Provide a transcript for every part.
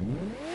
Mm-hmm.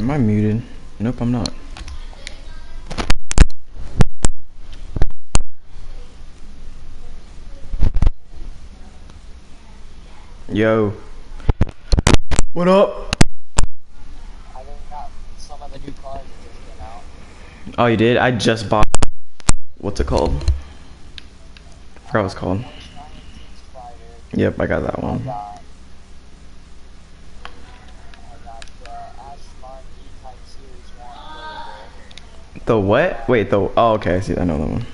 Am I muted? Nope, I'm not. Yo. What up? I got some of the new cars that just came out. Oh, you did? I just bought. What's it called? I forgot what it's called. Yep, I got that one. got. I got the Aston Martin E-Type Series 1 available. The what? Wait, the. Oh, okay, I see. I know that one. And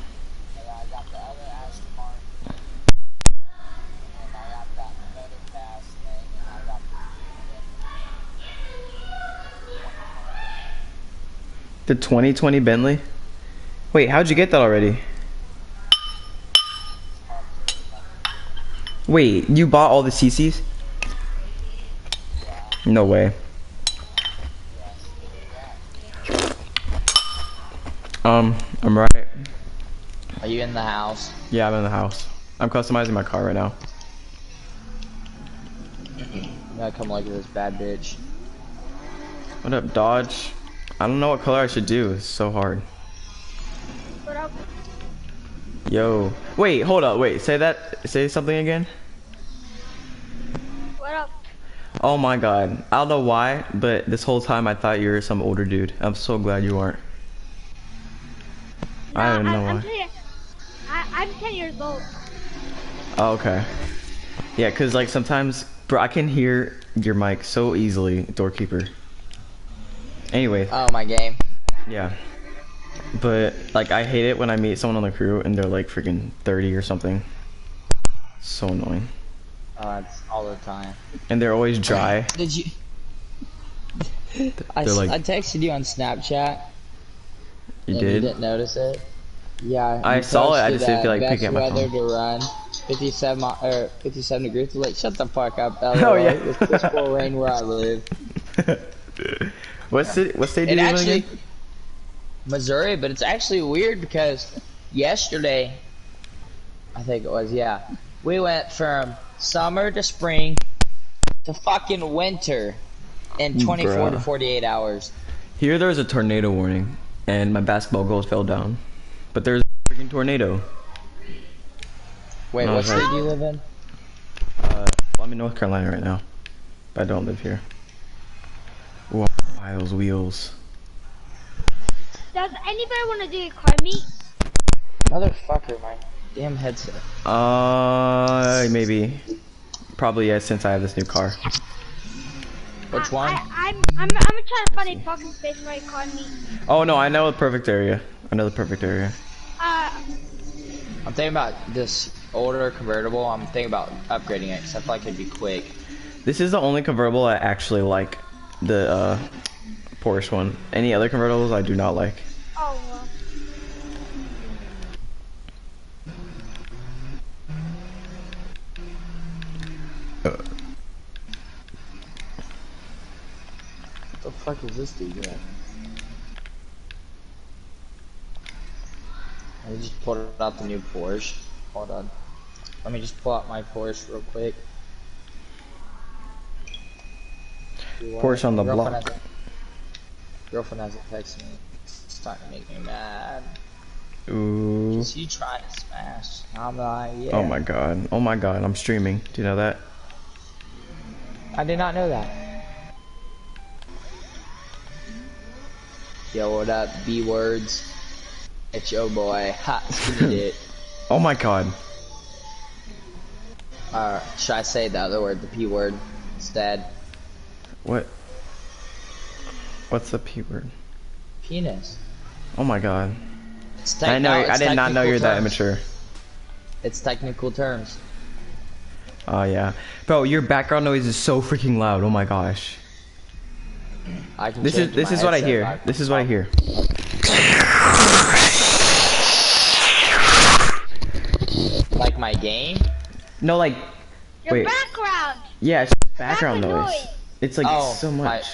I got the other Aston Martin. And I got that Metacast thing. And I got the. The 2020 Bentley? Wait, how'd you get that already? Wait, you bought all the CCs? No way. Um, I'm right. Are you in the house? Yeah, I'm in the house. I'm customizing my car right now. Gotta come at this bad bitch. What up, Dodge? I don't know what color I should do. It's so hard. Yo. Wait, hold up. Wait, say that. Say something again. What up? Oh my god. I don't know why, but this whole time I thought you were some older dude. I'm so glad you aren't. I don't know I'm, why. I'm 10, I'm 10 years old. Oh, okay. Yeah, cause like sometimes, bro, I can hear your mic so easily, doorkeeper. Anyway, Oh, my game. yeah. But like, I hate it when I meet someone on the crew and they're like freaking 30 or something. So annoying. Oh, it's all the time. And they're always dry. Did you? I, like- I texted you on Snapchat. You and You did? didn't notice it. Yeah. I saw it, I just didn't feel like picking up my weather to run. 57 or 57 degrees. Like, shut the fuck up, LOL. Oh, yeah. It's poor rain where I live. what city? What state do you live in? Missouri, but it's actually weird because yesterday, I think it was, yeah, we went from summer to spring to fucking winter in 24 to 48 hours. Here, there was a tornado warning, and my basketball goals fell down. But there's a freaking tornado. Wait, what state do you live in? Uh, well, I'm in North Carolina right now, but I don't live here. Ooh, buy those wheels. Does anybody want to do a car meet? Motherfucker, my damn headset. Uh, maybe. Probably yes, since I have this new car. Which one? I, I'm, I'm, I'm gonna try to find a parking space for a car meet. Oh no, I know the perfect area. I know the perfect area. Uh, I'm thinking about this older convertible. I'm thinking about upgrading it because I feel like it'd be quick. This is the only convertible I actually like. The uh, Porsche one. Any other convertibles I do not like. oh, well. What the fuck is this dude doing? I just pulled out the new Porsche. Hold on. Let me just pull out my Porsche real quick. You want Porsche on the Girlfriend block. hasn't- Girlfriend hasn't texted me. It's starting to make me mad. Ooh. Is tried to smash? I'm like, yeah. Oh my god. Oh my god. I'm streaming. Do you know that? I did not know that. Yo, what up, B words? It's your boy, hot skinny dick. Oh my god. Uh, should I say the other word, the P word, instead? What? What's the P word? Penis. Oh my god. It's tec- I know. no, I did not know you're that immature. It's technical terms. Oh yeah, bro. Your background noise is so freaking loud. Oh my gosh. I can This is this is what I hear. back. This is what I hear. Like my game? No, like Your Wait. background. yeah, it's background Background noise. noise. It's like Oh, so my- much.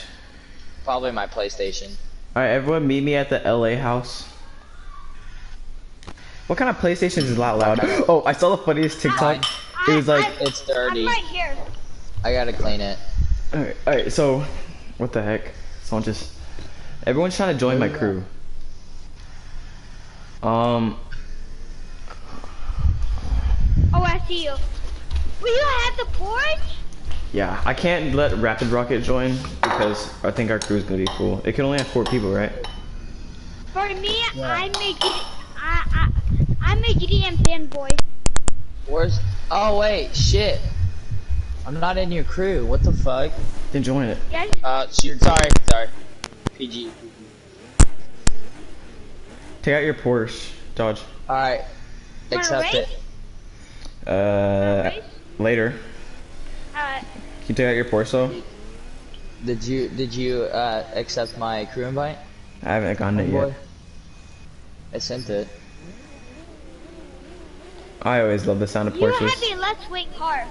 Probably my PlayStation. All right, everyone, meet me at the LA house. What kind of PlayStation is that loud? Oh, I saw the funniest TikTok. It was like, It's dirty. I'm right here. I gotta clean it. all right, all right, so what the heck? Someone just, everyone's trying to join my crew. Um, Oh, I see you. Will you have the Porsche? Yeah, I can't let Rapid Rocket join because I think our crew's gonna be full. It can only have four people, right? For me, Yeah. I'm it. I I I make DM fanboy. Where's? Oh wait, shit. I'm not in your crew. What the fuck? Then join it. Yes. Uh, shoot, sorry, sorry. PG. Take out your Porsche, Dodge. All right. Accept it. Uh, Race? later. Can you take out your Porsche? Did you did you uh accept my crew invite? I haven't gotten it Boy. yet. I sent it. I always love the sound of Porsches. you Porsches. have a let's wait car.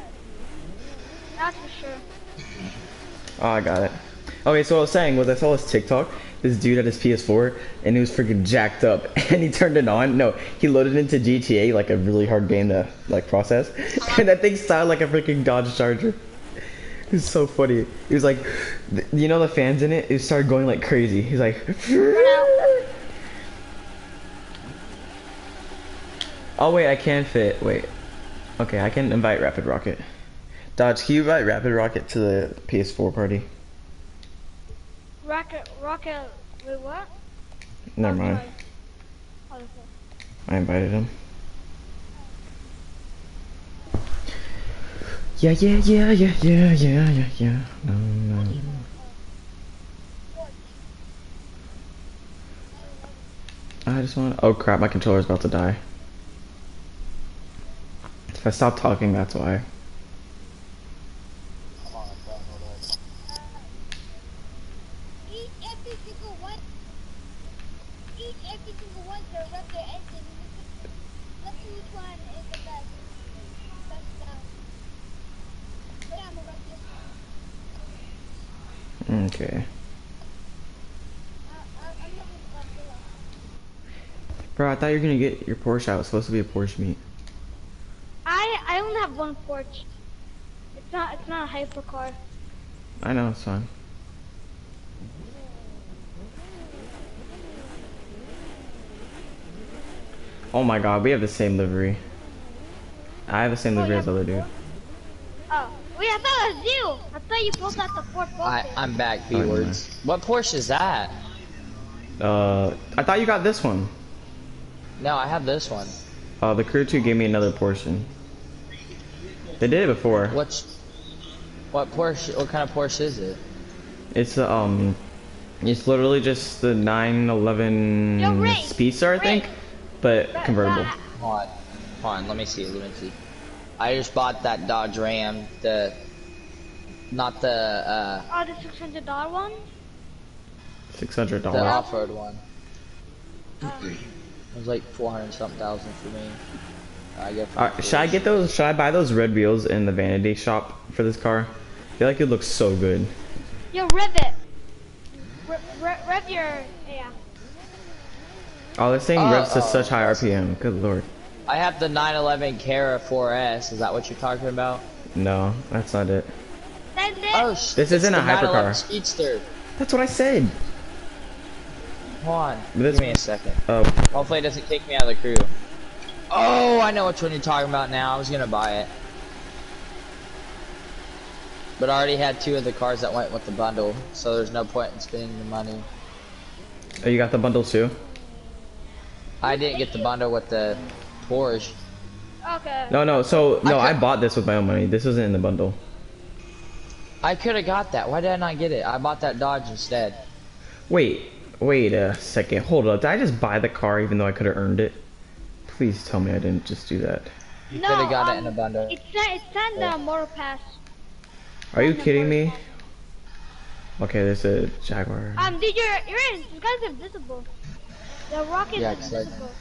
That's for sure. Oh, I got it. Okay, so what I was saying was I saw this TikTok, this dude had his PS4, and it was freaking jacked up, and he turned it on. No, he loaded into GTA, like a really hard game to like process, and that thing sounded like a freaking Dodge Charger. It was so funny. He was like, you know the fans in it, it started going like crazy. He's like, oh wait, I can fit. Wait, okay, I can invite Rapid Rocket. Dodge, can you invite Rapid Rocket to the PS4 party? Rocket, rocket. Wait, what? Never mind. I invited him. Yeah, yeah, yeah, yeah, yeah, yeah, yeah, yeah. No, no. I just want. Oh crap! My controller's about to die. If I stop talking, that's why. Each every single one. Each every single one to rep their engine. Let's see which one is the best. Best uh, but I'm gonna rep this one. Okay. Uh, I, I'm not gonna rep this one. Bro, I thought you were gonna get your Porsche out. It's supposed to be a Porsche meet. I I only have one Porsche. It's not it's not a hypercar. I know, it's fine. Oh my god, we have the same livery. I have the same Oh, livery as the other dude. Oh, wait, I thought it was you. I thought you pulled out the Ford I Focus. I'm back. B Oh, words. What Porsche is that? Uh, I thought you got this one. No, I have this one. Uh, the crew two gave me another portion. They did it before. What's what Porsche? What kind of Porsche is it? It's um, it's literally just the 911 Yo, Ray, Speedster, I think, Ray. but Right, convertible. right. Hold on, hold on. Let me see. Let me see. I just bought that Dodge Ram. The not the uh Oh, the six hundred dollar one. Six hundred the dollars. off-road one. Oh. It was like four hundred something thousand for me. I get. Uh, should I get those? Should I buy those red wheels in the vanity shop for this car? I feel like it looks so good. Yo, rev it. Re- re- rev your yeah. Oh, this thing Oh, revs to oh, such high. RPM. Good lord. I have the 911 Carrera 4S. Is that what you're talking about? No, that's not it. That's it. Oh, This isn't a hypercar. 911 Speedster. That's what I said. Hold on. But this- Give me a second. Oh, Hopefully it doesn't kick me out of the crew. Oh, I know which one you're talking about now. I was gonna buy it. But I already had two of the cars that went with the bundle, so there's no point in spending the money. oh, you got the bundle too? I didn't get the bundle with the Porsche. Okay. No, no. So no, I I, bought this with my own money. This wasn't in the bundle. I could have got that. Why did I not get it? I bought that Dodge instead. Wait, wait a second. Hold up. Did I just buy the car even though I could have earned it? Please tell me I didn't just do that. You no, could have got um, it in a bundle. It's not. It's not the motor pass. Are you kidding me? Okay, there's a Jaguar. Um, dude, you're, you're in, this guy's invisible. The rock is Yeah, 'cause I- invisible.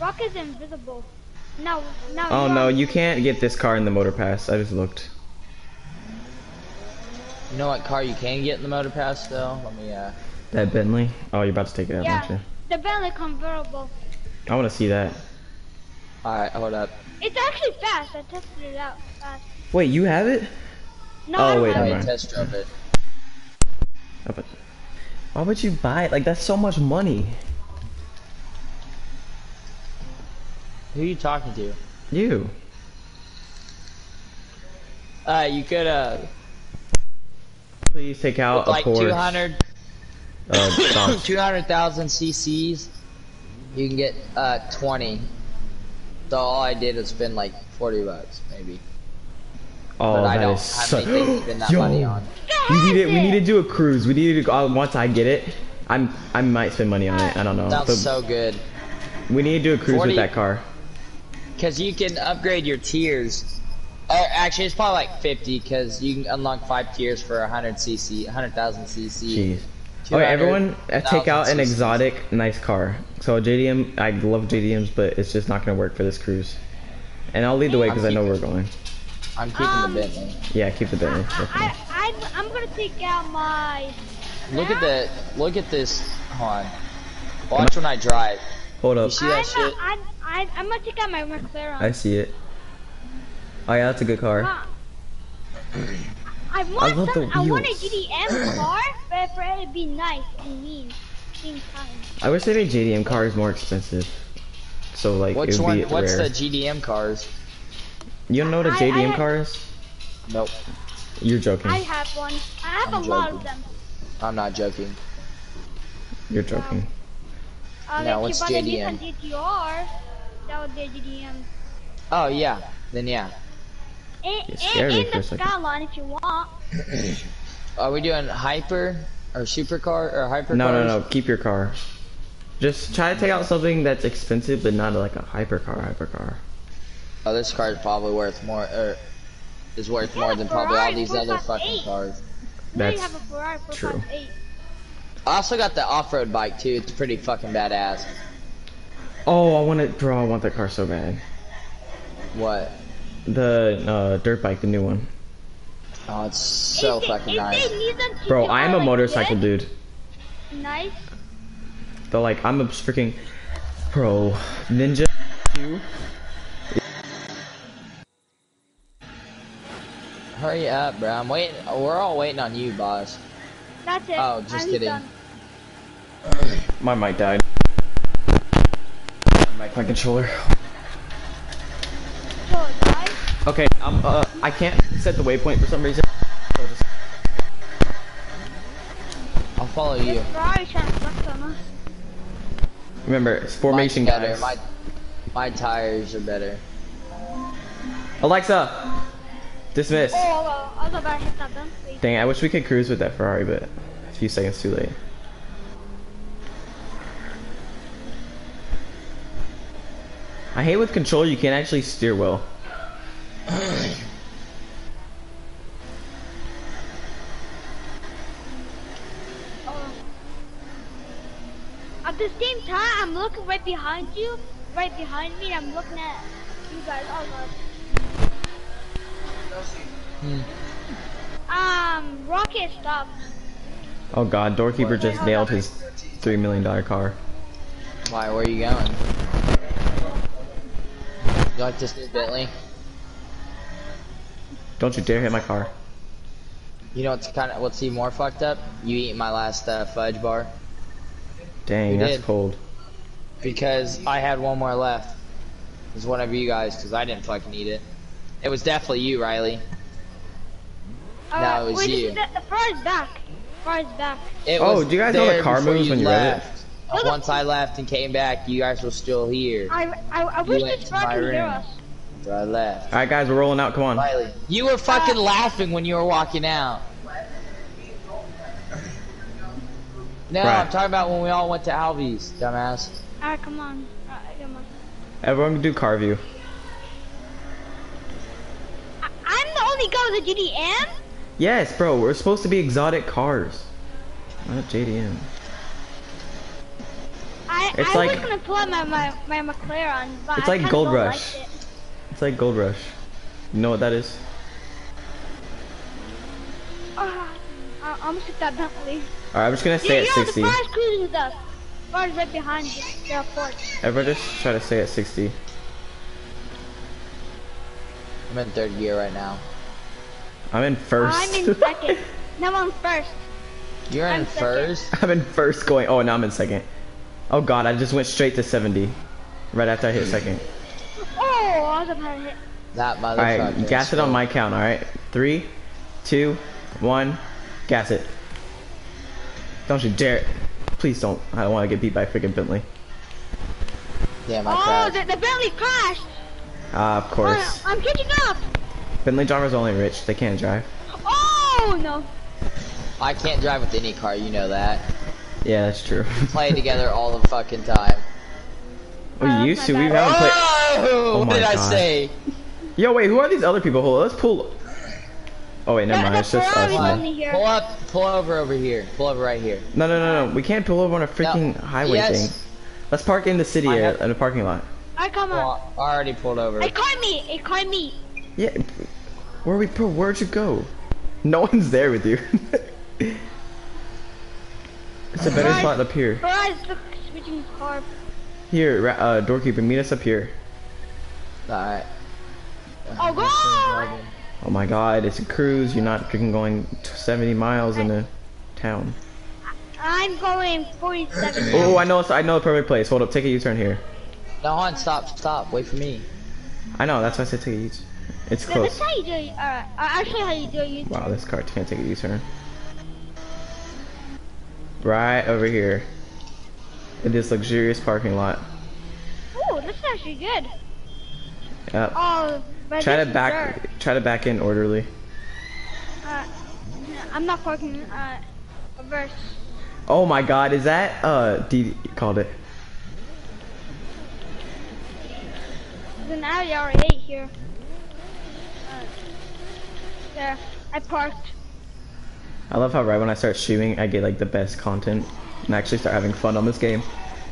Rock is invisible. No, no. Oh you no, are- you can't get this car in the motor pass. I just looked. You know what car you can get in the motor pass though? Let me uh That Bentley. Oh, you're about to take it out, aren't you? the Bentley convertible. I want to see that. alright, hold up. It's actually fast. I tested it out fast. Wait, you have it? No, Oh, I don't wait, have I never it. mind. test drove it. Oh, but- Why would you buy it? Like that's so much money. Who are you talking to? You. Uh you could uh Please take out with a like Porsche. 200 Uh, 200,000 cc's you can get uh 20. So all I did was spend like 40 bucks maybe. Oh, but I don't is have so- anything to spend that Yo, money on. We need to we need to do a cruise. We need to uh, once I get it. I'm I might spend money on it. I don't know. Sounds But so good. we need to do a cruise 40 with that car. Cause you can upgrade your tiers. Or actually, it's probably like 50 because you can unlock five tiers for 100 cc, 100,000 cc. Jeez. Okay, everyone, uh, take out an exotic, nice car. So JDM, I love JDMs, but it's just not gonna work for this cruise. And I'll lead the way because I know where we're going. I'm keeping Um, the Bentley. Yeah, keep the Bentley. I, I, I, I'm gonna take out my. Look at the, look at this. Hold on. Watch when I drive. Hold up. You up. see I'm, that shit? I'm, I'm, I'm gonna take out my McLaren. I see it. Oh yeah, that's a good car. I want love the some, I want a wheels. JDM car, but for it to be nice and mean. Same time. I wish they made JDM cars more expensive. So like Which it would one? be What's rare. the JDM cars? You don't know what a I- JDM I- car is? Nope, You're joking. I have one. I have I'm a lot of them. I'm not joking. You're joking. Uh, Now, if what's you buy JDM? Nissan GTR, that would be a JDM. Oh yeah, then yeah. And, You and, scared me and for a the second. Skyline if you want. Are we doing hyper or supercar or hyper? No, no, cars? no. Keep your car. Just try to take out something that's expensive, but not like a hypercar. Hypercar. Oh, this car is probably worth more, or is worth more than probably all these other 458. fucking cars. That's have a Ferrari true. 458. I also got the off-road bike too. It's pretty fucking badass. Oh, I want it, bro. I want that car so bad. What? The uh, dirt bike, the new one. Oh, it's so Is the- fucking is nice. Bro, I am a like, motorcycle good? dude. Nice. Though, like, I'm a freaking pro ninja. Two. Hurry up, bro. I'm waiting. We're all waiting on you, boss. That's it. Oh, just I'm kidding. done. My mic died. My controller. So, guys, Okay, um, uh, I can't set the waypoint for some reason. So just- I'll follow you. Ferrari trying to flex on us. Remember, it's formation, Mine's better. guys. My my tires are better. Alexa, dismiss. Oh, well, I was about to hit that bump. Dang, I wish we could cruise with that Ferrari, but a few seconds too late. I hate with control you can't actually steer well. Oh. At the same time, I'm looking right behind you, right behind me, I'm looking at you guys. Oh god. Um, rocket stopped. Oh god, Doorkeeper just nailed his three million dollar car. Why? Where are you going? You like this new Bentley? Don't you dare hit my car. You know what's kind of what's even more fucked up? You eat my last uh, fudge bar Dang, You that's did. cold. because I had one more left. It was one of you guys because I didn't fucking eat it. It was definitely you, Riley. Uh, it was wait, you. The, the Ferrari's back. Ferrari's back. It Oh, do you guys know the car before moves when you rev it? left. Once I left and came back, you guys were still here. I, I, I wish went this to my could hear us. After I left. Alright guys, we're rolling out, come on. Riley, you were fucking laughing when you were walking out. No, Right. I'm talking about when we all went to Albies, dumbass. Alright, come on. Alright, come on. Everyone do car view. I, I'm the only guy with a JDM? Yes, bro. We're supposed to be exotic cars. Not JDM. I, It's I like- was gonna pull out my, my, my McLaren, but It's I like kinda Gold don't Rush. Like it. It's like Gold Rush. You know what that is? Ah, I almost took that Bentley. Alright, I'm just gonna stay yeah, at yeah, 60. the car's cruising with us. Car's right behind you. They're port. Everybody just try to stay at 60. I'm in third gear right now. I'm in 1st I'm in second. no, I'm first. You're in I'm second. first? I'm in first going. Oh, now I'm in second. Oh god, I just went straight to 70. Right after I hit second. I was about hit. That motherfucker. Alright, gas it on my count, alright? Three, two, one, gas it. Don't you dare. Please don't. I don't want to get beat by freaking Bentley. Damn, I Oh, crashed. the, the Bentley crashed. Ah, of Oh, course. I'm catching up. Bentley drivers only rich. They can't drive. Oh, no. I can't drive with any car, you know that. Yeah, that's true. Play together all the fucking time. We Uh, used to. We haven't played. Oh, what my did I God. say? Yo, wait. Who are these other people? Hold on, let's pull. Oh wait, never Yeah, mind. It's just us. Ferrari's now. Pull up, pull over over here. Pull over right here. No, no, no, no. We can't pull over on a freaking highway Yes. thing. Let's park in the city I area, have- in the parking lot. I come on. Well, I already pulled over. It caught me. It caught me. Yeah. Where we? bro, Where'd you go? No one's there with you. it's a better Right. spot up here. Ferrari's look, switching car. Here, ra- uh, doorkeeper, meet us up here. Alright. Oh, God. Oh my God, it's a cruise. You're not freaking going 70 miles in a town. I'm going 47. Oh, I know. I know the perfect place. Hold up, take a U-turn here. No, hold on, stop, stop. Wait for me. I know. That's why I said take a U-turn. It's Yeah, that's close. how you do it. Alright, I'll show you how you do it. Wow, this car can't take a U-turn. Right over here. In this luxurious parking lot. Ooh, this is actually good. Yep. Oh, Try to back. dirt. Try to back in orderly. Uh, I'm not parking. Uh, reverse. Oh my God, is that uh? D called it. There's an Audi R8 here. Uh, there. I parked. I love how right when I start shooting, I get like the best content and actually start having fun on this game.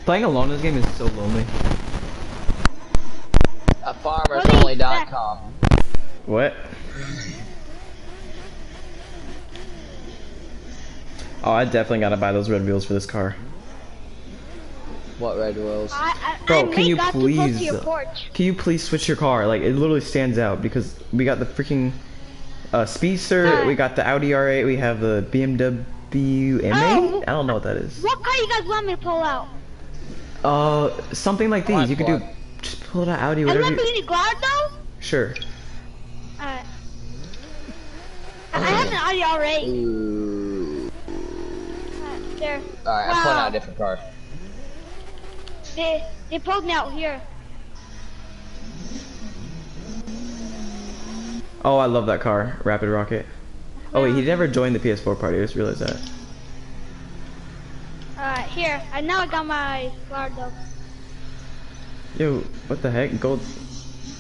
Playing alone in this game is so lonely. A farmersonly.com. What? Oh, I definitely gotta buy those red wheels for this car. What red wheels? I, I, Bro, I can you got too please- to your Porsche. Can you please switch your car? Like, it literally stands out because we got the freaking uh, Speedster, Uh, we got the Audi R8, we have the BMW M8? Oh. I don't know what that is. What car you guys want me to pull out? Uh, something like Come on, these. You could do, just pull it out Audi, A whatever you, Lamborghini Gallardo? sure. Alright. I I have an Audi R8. Ooh. Uh, there. Alright, I'm pulling out a different car. They, they pulled me out here. Oh, I love that car, Rapid Rocket. Oh wait, he never joined the PS4 party, I just realized that. Alright, here. I now I got my Gallardo. Yo, what the heck? Gold.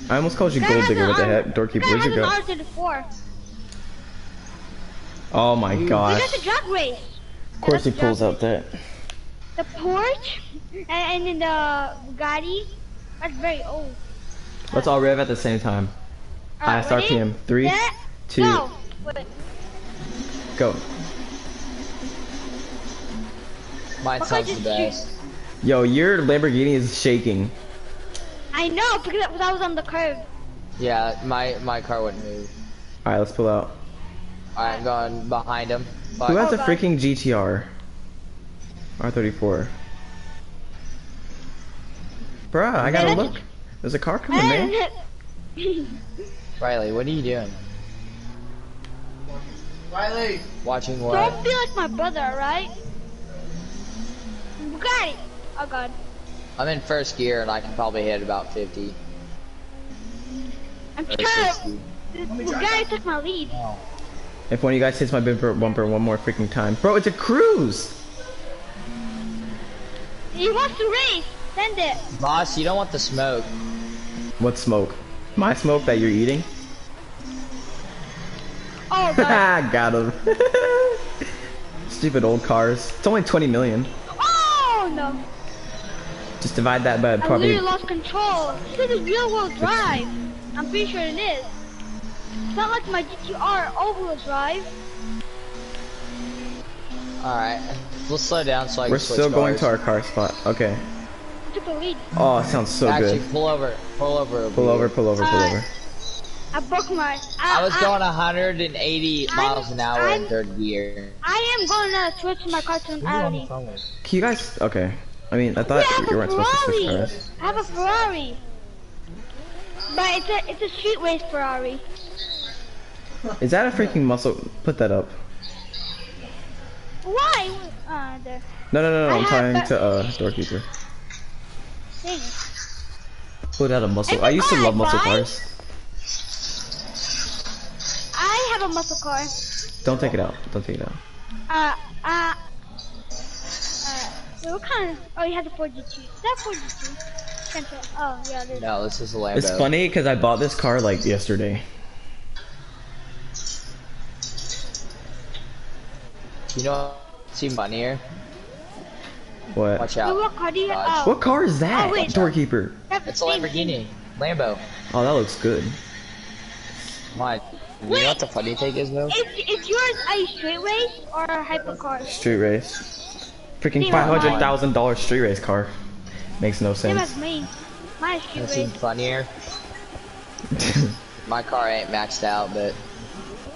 I almost called you Guy Gold Digger, what the heck? Doorkeeper, guy where'd has you an go? R34. Oh my We got gosh. the drag race. Of course he pulls out that. The Porsche and, and then the Bugatti. That's very old. Let's all rev at the same time. Alright, Highest ready? RPM. Three, Set, two, go. Wait. go. Mine Okay, sounds the just best. Yo, your Lamborghini is shaking. I know because I was on the curb. Yeah, my my car wouldn't move. Alright, let's pull out. Alright, I'm going behind him. Fuck. Who has Oh, a God. freaking GTR? R34. Bruh, I gotta look. There's a car coming, man. Riley, what are you doing? Riley! Watching what? Don't be like my brother, alright? Bugatti. Oh god. I'm in first gear and I can probably hit about 50 I'm or scared. 60. Bugatti took my lead. If one of you guys hits my bumper, bumper one more freaking time. Bro, it's a cruise! He wants to race. Send it. Boss, you don't want the smoke. What smoke? My smoke that you're eating? Oh, god. Got him. Stupid old cars. It's only 20 million. Oh no. Just divide that by I probably. literally lost control. This is real world drive. I'm pretty sure it is. It's not like my GTR all-wheel drive. Alright. We'll slow down so I can We're still going cars. to our car spot. Okay. I took a lead. Oh, it sounds so Actually, good. pull over. Pull over. Pull over, pull over, pull Uh, over. I broke my. I, I was going 180 I'm- miles an hour in I'm- third gear. I am going to switch my car to an Audi. Can you guys? Okay. I mean, I Yeah, I thought have you weren't supposed to switch Ferrari. cars. I have a Ferrari. But it's a it's a street race Ferrari. Is that a freaking muscle? Put that up. Why? Uh, there. No, no, no, no. I I'm trying to uh doorkeeper. Dang. Put out a muscle. I used to love muscle buy- cars. I have a muscle car. Don't take it out. Don't take it out. Uh, uh, uh, so what kind of, oh, you has a 4G2. Is that 4G2? Can't. Oh, yeah, there's. No, this is a Lambo. It's funny because I bought this car like yesterday. You know, see funnier. What? Watch Wait, out. what car do you Oh, What car is that? Oh, wait. Doorkeeper. It's a Lamborghini. Lambo. Oh, that looks good. My, you know what the funny thing is though? Is, is yours a street race or a hypercar? Street race. Freaking See, five mine- hundred thousand dollar street race car. Makes no Same sense. as me. My street This is race. funnier. My car ain't maxed out, but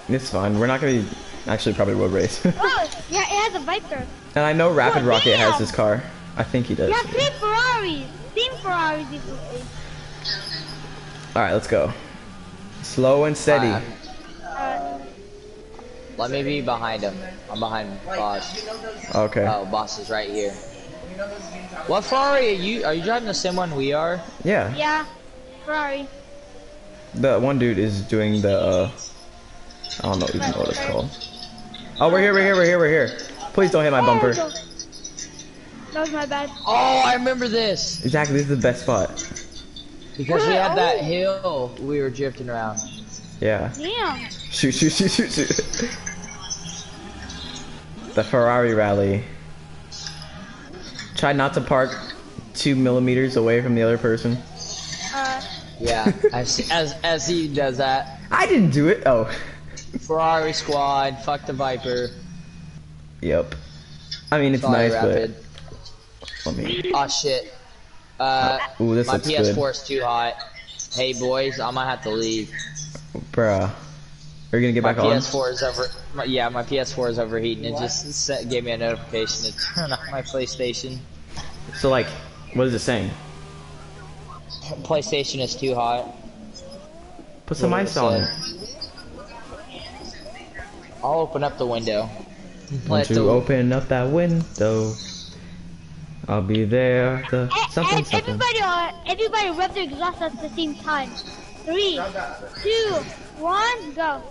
it's fine. We're not gonna be actually probably road race. Oh, yeah, it has a Viper. And I know Rapid Oh, Rocket has damn. this car. I think he does. You have three Ferraris. Team Ferraris, if you. All right, let's go. Slow and steady. Alright, let me be behind him. I'm behind boss. Okay. Oh, boss is right here. What Ferrari are you? Are you driving the same one we are? Yeah. yeah, Ferrari. The one dude is doing the. Uh, I don't know even know what it's called. Oh, we're here. We're here. We're here. We're here. Please don't hit my Oh, bumper. That was my bad. Oh, I remember this Exactly. This is the best spot. because we had that Oh. hill we were drifting around. Yeah. Damn. Shoot! Shoot! Shoot! Shoot! Shoot! The Ferrari rally. Try not to park two millimeters away from the other person. Uh, Yeah, as as as he does that. I didn't do it. Oh. Ferrari squad, fuck the Viper. Yep. I mean, it's Sorry, nice, Rapid. but let me. Oh shit. Uh, Ooh, this my PS4 good. is too hot. Hey boys, I might have to leave. Bruh. Are you gonna get My back on? PS4 is over. My, yeah, my PS4 is overheating. It just set, gave me a notification to turn off my PlayStation. So like, what is it saying? PlayStation is too hot. Put some What ice it on it. I'll open up the window. Once Let you open up that window, I'll be there. The e- something e- something. everybody, uh, everybody rev their exhaust at the same time. Three, two, one, go.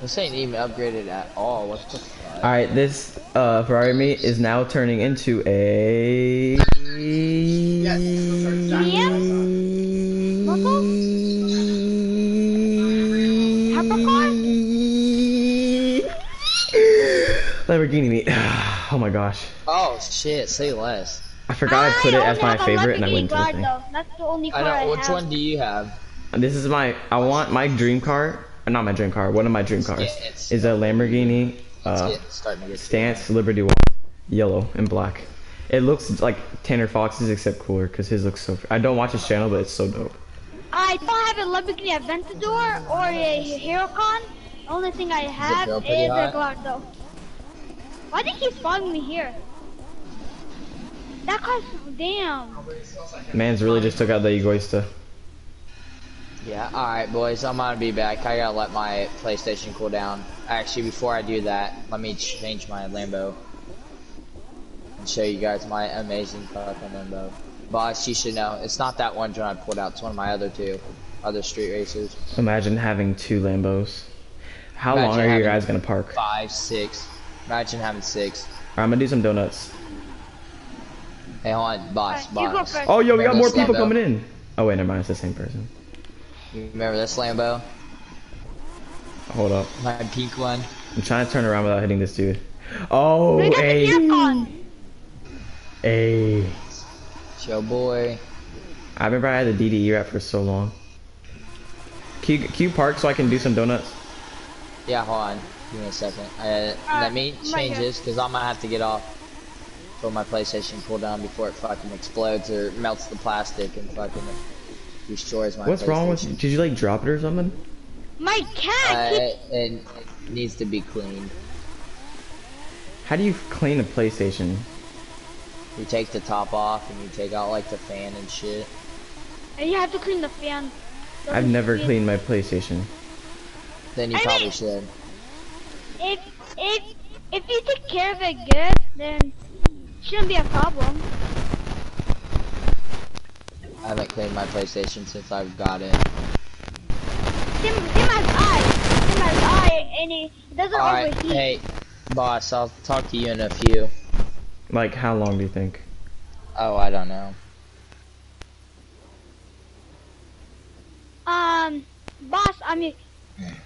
This ain't even upgraded at all. What the fuck? All right, this uh, Ferrari meet is now turning into a. Lamborghini meet. Oh my gosh. Oh shit! Say less. I forgot I put it as my favorite and I went to the Guard, thing. though. That's the only car I, know. Which have. one do you have? This is my. I want my dream car. uh, Not my dream car. One of my dream cars it's- is a Lamborghini uh, It's starting to get Stance Liberty One, yellow and black. It looks like Tanner Fox's except cooler because his looks so. I don't watch his channel, but it's so dope. I don't have a Lamborghini Aventador or a Huracan. The only thing I have is pretty a high? Gallardo. Why did he keep me here? That car's damn. Man's really just took out the Egoista. Yeah, alright boys, I'm gonna be back. I gotta let my PlayStation cool down. Actually, before I do that, let me change my Lambo. And show you guys my amazing fucking Lambo. Boss, you should know, it's not that one John I pulled out, it's one of my other two. Other street racers. Imagine having two Lambos. How Imagine long are you guys gonna park? Five, six. Imagine having six. Alright, I'm gonna do some donuts. Hey, hold on, boss, Alright, boss. Oh, yo, we got more people Lambo? coming in. Oh wait, never mind. It's the same person. You remember this Lambo? Hold up. My pink one. I'm trying to turn around without hitting this dude. Oh, We got the hey, Capcom. hey. Show boy. I remember I had the DDE wrap for so long. Q, Q park so I can do some donuts. Yeah, hold on. Give me a second. Uh, Uh, let me change this because I'm gonna have to get off for my PlayStation cooldown before it fucking explodes or melts the plastic and fucking destroys my. What's wrong with? PlayStation. Did you like drop it or something? My cat Uh, it, it needs to be cleaned. How do you clean a PlayStation? You take the top off and you take out like the fan and shit. And you have to clean the fan. So I've never clean. cleaned my PlayStation. Then you I probably mean- should. If if if you take care of it good, then it shouldn't be a problem. I haven't cleaned my PlayStation since I've got it. Same, same as I, same as I, and it doesn't Alright, overheat. hey, boss, I'll talk to you in a few. Like, how long do you think? Oh, I don't know. Um, boss, I mean,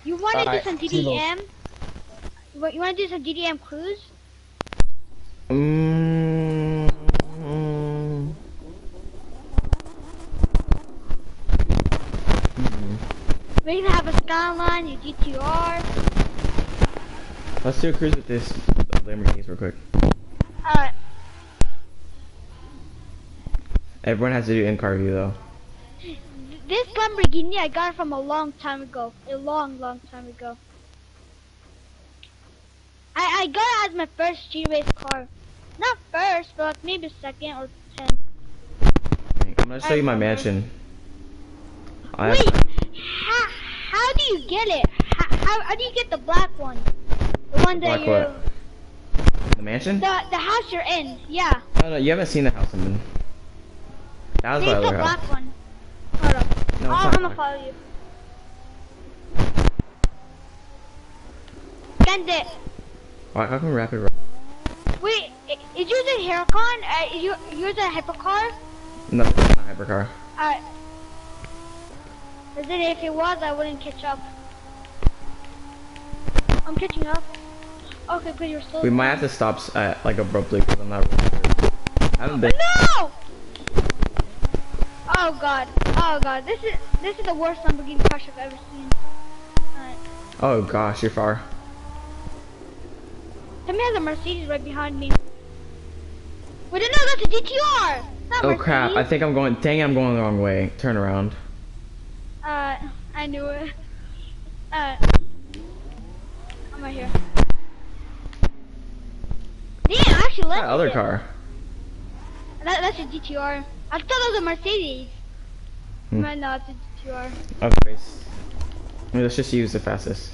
you want to Alright, do some. JDM? What you want to do some JDM cruise? Mm, We can have a skyline, your GTR. let's do a cruise with this Lamborghini real quick. Uh, Everyone has to do in-car view though. this Lamborghini I got it from a long time ago, a long, long time ago. I I got it as my first G-race car, not first, but maybe second or tenth. I'm gonna show you my mansion. Wait, how do you get it? How, how, how do you get the black one? The one that Black you, what? the mansion? the the house you're in. Yeah, No, no, you haven't seen the house I'm in. That was my the other black house. one. Hold up, No, I'm gonna black. follow you. Send it. Why, how come rapid? Wait, is yours a Huracan? Uh, is your, yours a hypercar? No, it's not a hypercar. Uh, is it, if it was, I wouldn't catch up. I'm catching up. Okay, but you're slow. We might have to stop at like abruptly because I'm not. Really sure. I haven't been. No! Oh god. Oh god. This is this is the worst Lamborghini crash I've ever seen. Alright. Oh gosh, you're far. Somebody has a Mercedes right behind me. Wait, no, that's a GTR! Oh crap! I think I'm going. Dang, I'm going the wrong way. Turn around. Uh, I knew it. Uh, I'm right here. Damn, I actually left That other it. car. That, that's a GTR. I thought that was a Mercedes. Hmm. But no, it's a GTR. Okay. Let's just use the fastest.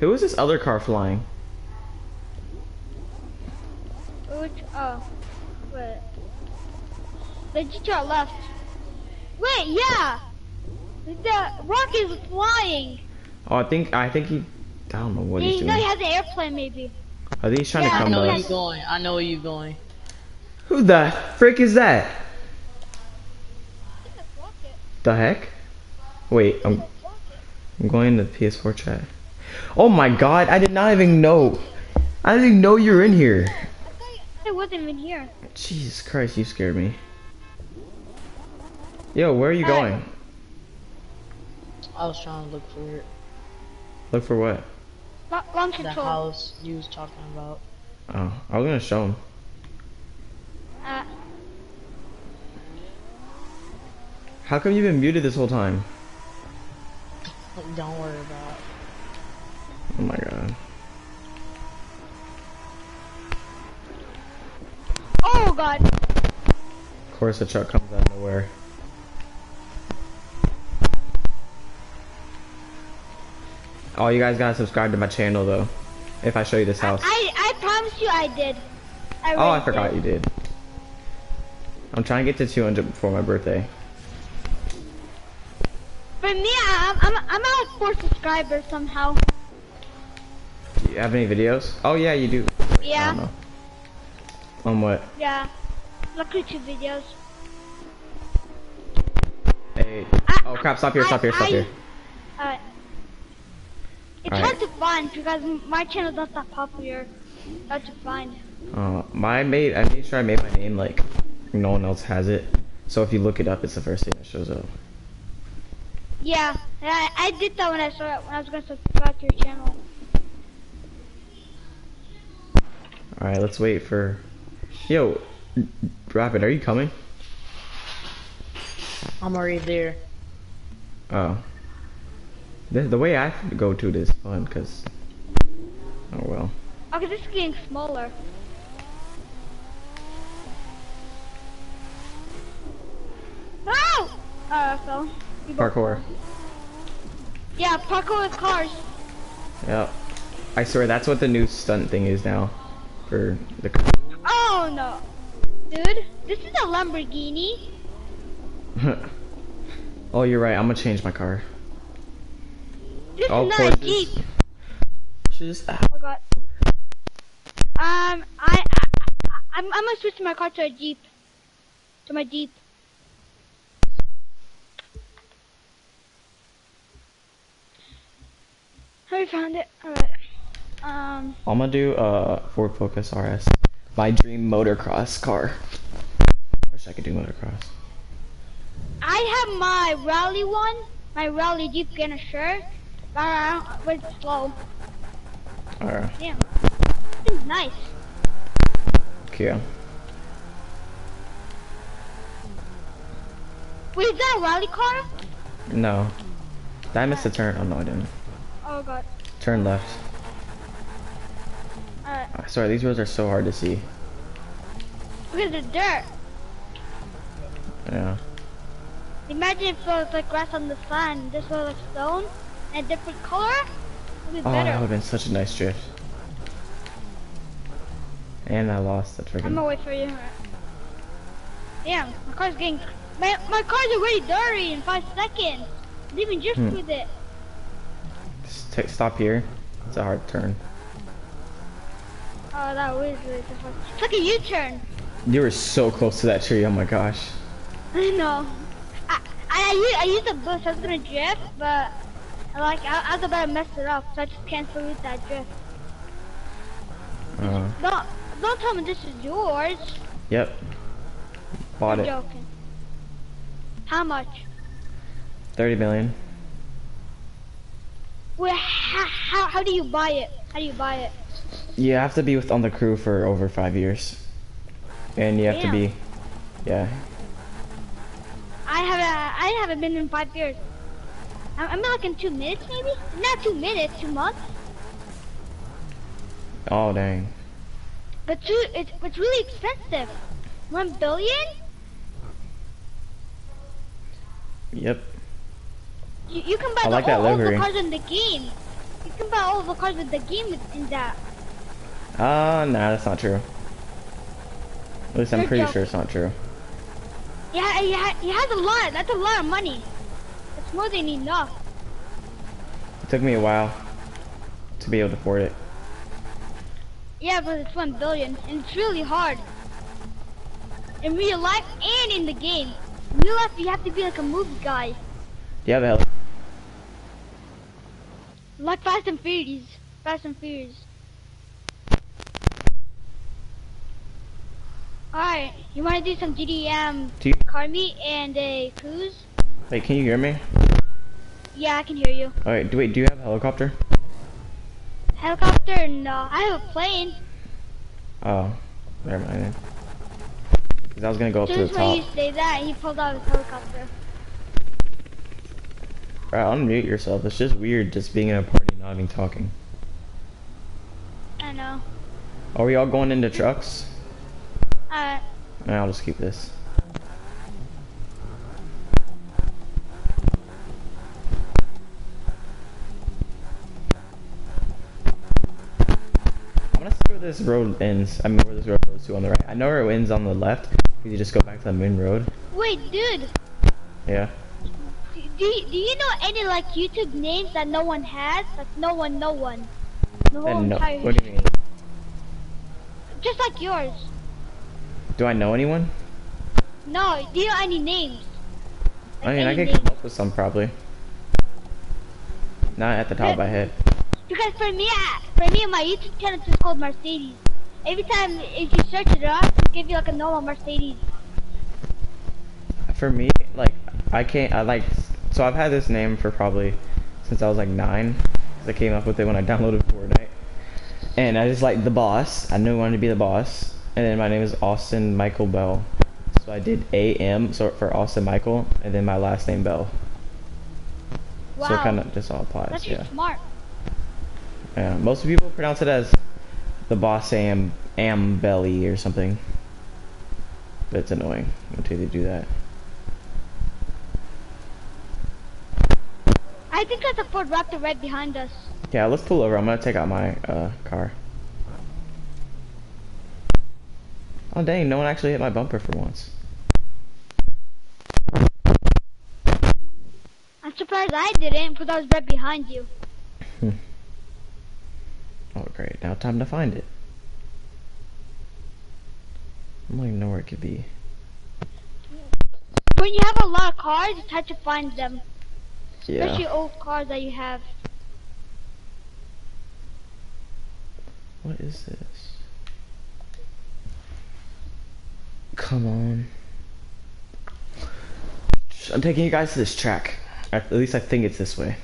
Who is this other car flying? Which, oh, wait. The GTR left. Wait, yeah! The rock is flying! Oh, I think I think he. I don't know what he's doing. no, he has an airplane maybe. I think he's trying Yeah, to I come I know where us. you're going. I know where you're going. Who the frick is that? It's a. The heck? Wait, I'm I'm going to PS4 chat. Oh my god, I did not even know. I didn't even know you were in here. I thought it wasn't even here. Jesus Christ, you scared me. Yo, where are you Hi. going? I was trying to look for it. Look for what? Lo- Long The control. house you was talking about. Oh, I was gonna show him. Uh, How come you've been muted this whole time? Don't worry about it. Oh my god. oh god. Of course the truck comes out of nowhere. Oh, you guys gotta subscribe to my channel though. If I show you this house. I, I promise you I did. I oh, I forgot did. you did. I'm trying to get to 200 before my birthday. For me, I'm, I'm, I'm at like four subscribers somehow. Do you have any videos? Oh yeah, you do. I Yeah. On what? yeah. Luckily two videos. Hey. I- Oh crap! Stop here! Stop here! Stop I- here! Uh, it's Alright. hard to find because my channel's not that popular. Hard to find. Uh, my made. I made sure I made my name like no one else has it. So if you look it up, it's the first thing that shows up. Yeah, I, I did that when I saw it when I was gonna subscribe to your channel. All right, let's wait for. Yo, Rapid, are you coming? I'm already there. Oh. The, the way I go to it is fun, cause. Oh well. Okay, this is getting smaller. Oh! Uh, so. you Parkour. Yeah, parkour with cars. Yep. I swear that's what the new stunt thing is now, for the. Oh no, dude, this is a Lamborghini. oh, you're right. I'm gonna change my car. This Oh, is not a Porsches. Jeep. Just Oh god. Um, I, I, I'm, I'm gonna switch my car to a Jeep. To my Jeep. I found it. Alright. Um, I'm gonna do uh Ford Focus RS. My dream motocross car. Wish I could do motocross. I have my rally one, my rally Jeep Ganesher, but, I don't- slow. Alright. Damn. It's nice. Okay. Wait, is that a rally car? No. Did I miss a turn? Oh no, I didn't. Oh god. Turn left. Alright. Ah, Sorry, these roads are so hard to see. Look at the dirt. Yeah. Imagine if it was like grass on the sun, this was like stone, a different color. Be Oh, that would have been such a nice drift. And I lost the that I'm gonna wait for you. Damn, my car's getting. My, my car's already dirty in five seconds. Didn't even drift Hmm. with it. Just stop here. It's a hard turn. Oh, that was really difficult. It's like a U-turn. You were so close to that tree. Oh my gosh. I know. I, I, I, used, I the boost. I was gonna drift, but I like I, I was about to mess it up, so I just canceled that drift. Uh, Don't don't tell me this is yours. yep. Bought I'm it. joking. How much? 30 million. Wait, how, how how do you buy it? How do you buy it? You have to be with on the crew for over five years. And you have to be. Yeah. I haven't I haven't been in five years. I'm, I'm like in two minutes maybe. Not two minutes, two months. Oh, dang. But two, it's it's really expensive. One billion? Yep. You, you can buy I the, like that all, all the cars in the game. You can buy all the cars in the game in that. Uh, nah, that's not true. At least I'm pretty joking. sure it's not true. Yeah, yeah, he has a lot. That's a lot of money. More than enough. It took me a while to be able to afford it. Yeah, but it's one billion, and it's really hard. In real life and in the game. In real life, you have to be like a movie guy, Do you have a like Fast and Furious. Fast and Furious. Alright, you wanna do some JDM car meet and a cruise? Wait, can you hear me? Yeah, I can hear you. Alright, do wait, do you have a helicopter? Helicopter? No, I have a plane. Oh, never mind then. 'Cause I was gonna go up to the top. Just when you say that, he pulled out his helicopter. Alright, unmute yourself. It's just weird just being in a party not even talking. I know. Are we all going into trucks? Uh, Alright. Nah, I'll just keep this. I'm gonna see where this road ends. I mean, where this road goes to on the right. I know where it ends on the left. You just go back to the main road. Wait, dude. Yeah. Do, do, you, do you know any like YouTube names that no one has? Like no one, no one. Whole And no. What do you mean? Just like yours. Do I know anyone? No, do you know any names? I mean, I could anything. come up with some probably. Not at the top of my head. Because for me, I, for me, my YouTube channel is just called Mercedes. Every time if you search it up, it'll give you like a normal Mercedes. For me, like, I can't, I like, so I've had this name for probably since I was like nine. 'cause I came up with it when I downloaded Fortnite. And I just like the boss. I knew I wanted to be the boss. And then my name is Austin Michael Bell. So I did AM so for Austin Michael, and then my last name Bell. Wow, So it kind of just all applies. that's Yeah. smart. Yeah. Most people pronounce it as the boss am am belly or something. But it's annoying until they do that. I think there's a Ford Raptor right behind us. Yeah, let's pull over. I'm gonna take out my uh, car. Oh dang, no one actually hit my bumper for once. I'm surprised I didn't because I was right behind you. Oh great, now time to find it. I don't even know where it could be. When you have a lot of cars, it's hard to find them, Yeah. especially old cars that you have. What is this? Come on. I'm taking you guys to this track. At at least I think it's this way.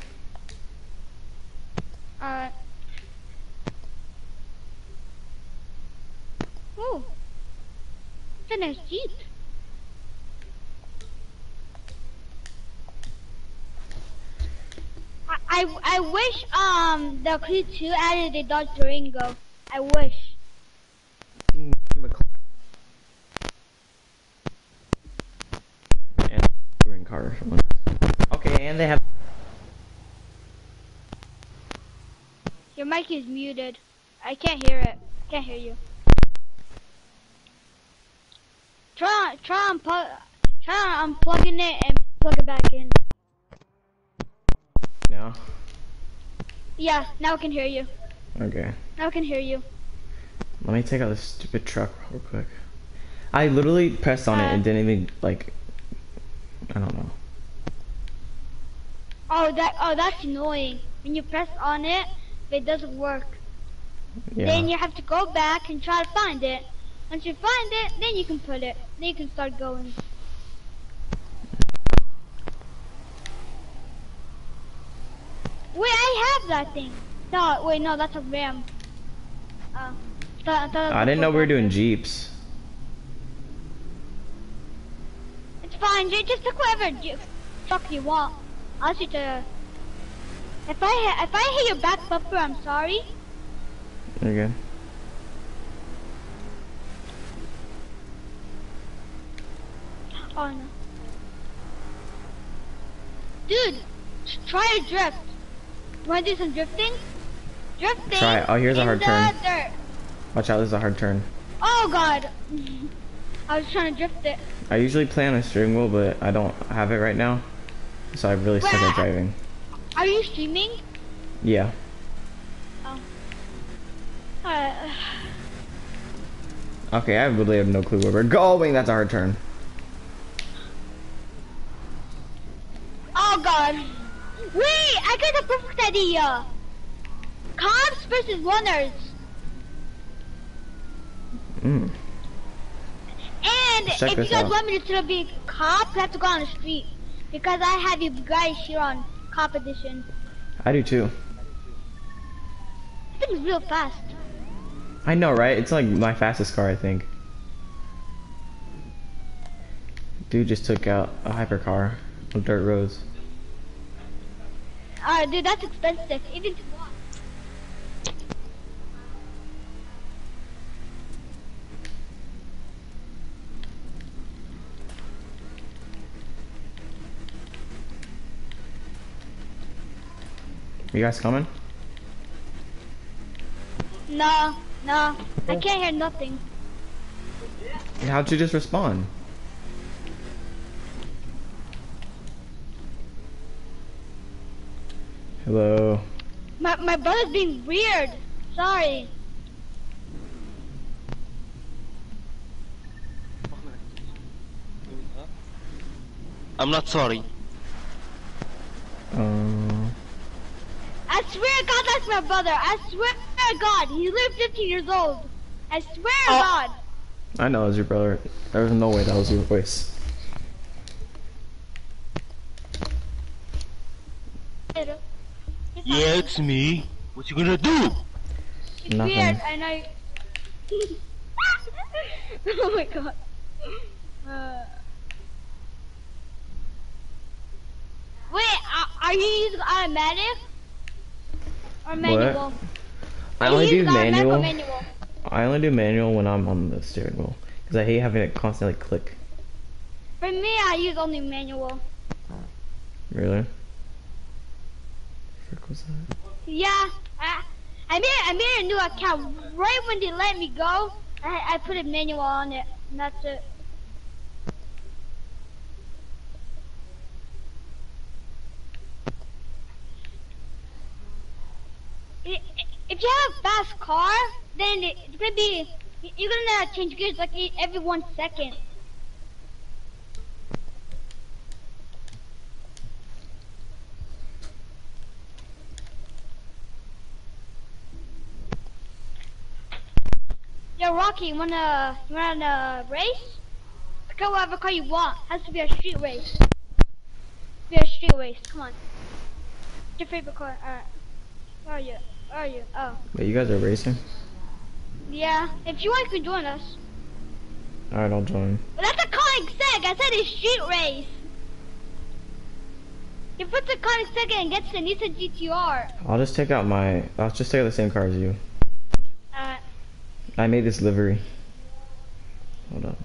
Alright. Ooh. It's a Jeep. I, I, I wish um the Crew 2 added a Dodge Durango. I wish. And car. Okay, and they have. Your mic is muted. I can't hear it. Can't hear you. Try try unplug try unplugging it and plug it back in. No. Yeah, now I can hear you. Okay. Now I can hear you. Let me take out this stupid truck real quick. I literally pressed on it and uh. didn't even like. I don't know. Oh that oh that's annoying. When you press on it, it doesn't work. Yeah. Then you have to go back and try to find it. Once you find it, then you can put it. Then you can start going. Wait, I have that thing. No, wait, no, that's a ram. Uh, thought, thought it was I a didn't know we were doing jeeps. It's fine. Just, just whatever ju- truck you want. I'll shoot the. If I hit, if I hit your back bumper, I'm sorry. You're good. Oh no. Dude, try a drift. Wanna do some drifting? Drifting. Try it. Oh, here's a hard turn. Dirt. Watch out, this is a hard turn. Oh god. I was trying to drift it. I usually play on a steering wheel, but I don't have it right now. So I really suck at driving. Are you streaming? Yeah. Uh, Okay, I really have no clue where we're going. That's a hard turn. God. Wait, I got a perfect idea. Cops versus runners. Mm. And if you guys out. want me to be a cop, you have to go on the street. Because I have you guys here on cop edition. I do too. This thing's real fast. I know, right? It's like my fastest car, I think. Dude just took out a hypercar on dirt roads. Uh, dude, that's expensive. Even to walk. You guys coming? No, no. I can't hear nothing. How'd you just respond? Hello. My, my brother's being weird. Sorry. I'm not sorry. Um, I swear to God, that's my brother. I swear to God, he's literally 15 years old. I swear to Oh. God. I know it was your brother. There was no way that was your voice. Yeah, it's me. What you gonna do? It's Nothing. weird, and I. oh my God. Uh... Wait, are, are you using automatic or manual? What? I Are only do using automatic or manual. manual? I only do manual when I'm on the steering wheel because I hate having it constantly click. For me, I use only manual. Really? Frick was that? Yeah, I, I made I made a new account right when they let me go. I I put a manual on it, and that's it. If you have a fast car, then it- it's gonna be you're gonna change gears like every one second. Yo, Rocky, you wanna you wanna race? Pick out whatever car you want. Has to be a street race. Be a street race. Come on. What's your favorite car? Alright. Where are you? Where are you? Oh. Wait, you guys are racing? Yeah. If you want, you can join us. Alright, I'll join. But that's a Koenigsegg. I said it's street race. You put the Koenigsegg and gets the Nissan GTR. I'll just take out my. I'll just take out the same car as you. Uh, I made this livery. Hold up.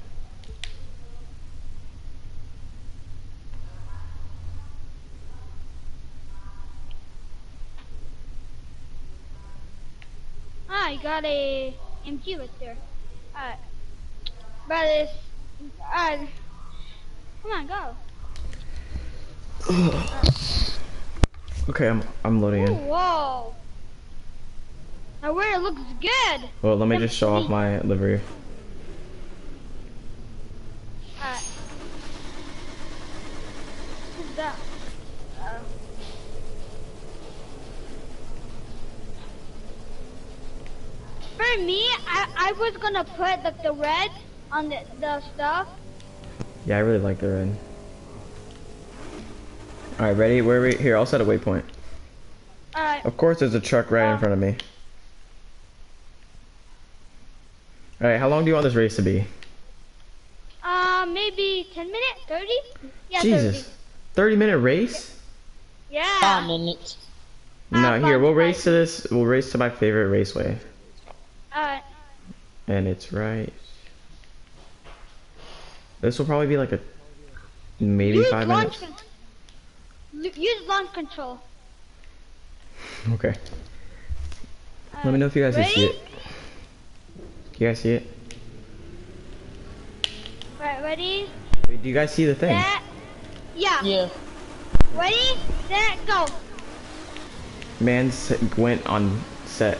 Ah, I got a MG right there. Alright. But it's. Alright. Come on, go. Okay, I'm I'm loading Ooh, in. Oh, whoa. Now where it looks good. Well, let me just show off my livery. Alright. That? Uh, For me, I, I was gonna put the, the red on the, the stuff. Yeah, I really like the red. Alright, ready? Where are we? Here, I'll set a waypoint. Alright, Of course, there's a truck right in front of me. Alright, how long do you want this race to be? uh, maybe 10 minutes? 30? Yeah, Jesus. 30 minute race? 30. Yeah. Five minutes. No, Uh, here, we'll race to this. We'll race to my favorite raceway. Alright. And it's right. This will probably be like a. Maybe Use five launch minutes. con- l- use launch control. Okay. Uh, Let me know if you guys can see it. You guys see it? Right, ready? Wait, do you guys see the thing? Set. Yeah. Yeah. Ready? Set. Go. Man s- went on set.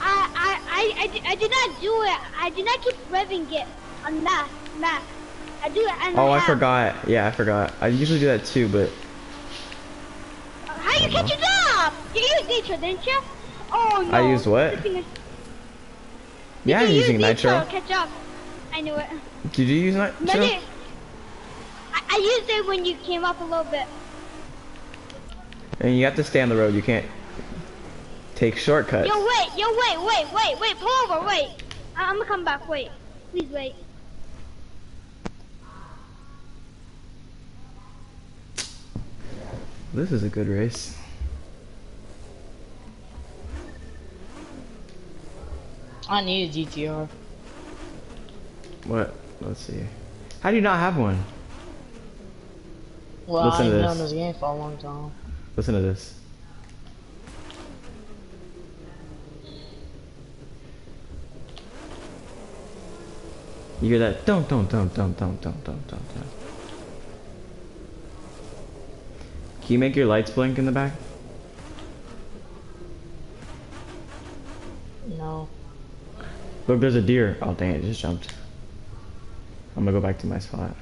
I, I, I, I, I did not do it. I did not keep revving it on math. Math. I do it and Oh, I half. forgot. Yeah, I forgot. I usually do that too, but How you catch it up? You used nitro, didn't you? Oh no. I used what? This thing is- yeah, I'm using nitro. Catch up. I knew it. Did you use nitro? I, I used it when you came up a little bit. And you have to stay on the road. You can't take shortcuts. Yo, wait, yo, wait, wait, wait, wait, pull over, wait. I, I'm gonna come back, wait. Please wait. This is a good race. I need a GTR. What? Let's see. How do you not have one? Well, Listen I to ain't been this. this game for a long time. Listen to this. You hear that? Don't, don't, don't, don't, don't, don't, don't, don't, don't. Can you make your lights blink in the back? Look, there's a deer. Oh, dang it, just jumped. I'm gonna go back to my spot.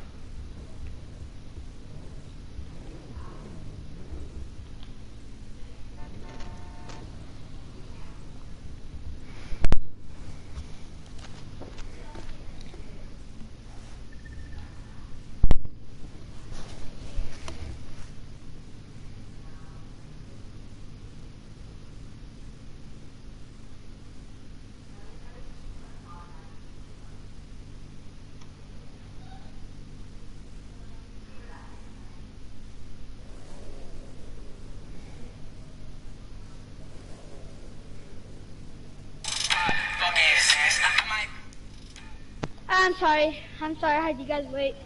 I'm sorry. I'm sorry I had you guys wait.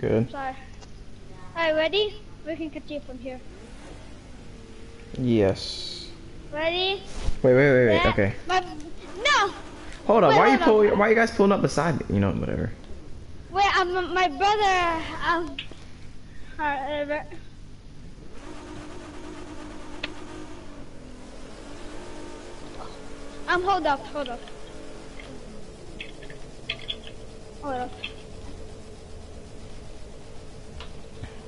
Good. Sorry. Alright, ready? We can continue from here. Yes. Ready? Wait, wait, wait, wait. Yeah. Okay. My, no! Hold on. Wait, why are you pulling? Why are you guys pulling up beside me? You know, whatever. Wait, um, my brother, um, alright, uh, um, hold up, hold up.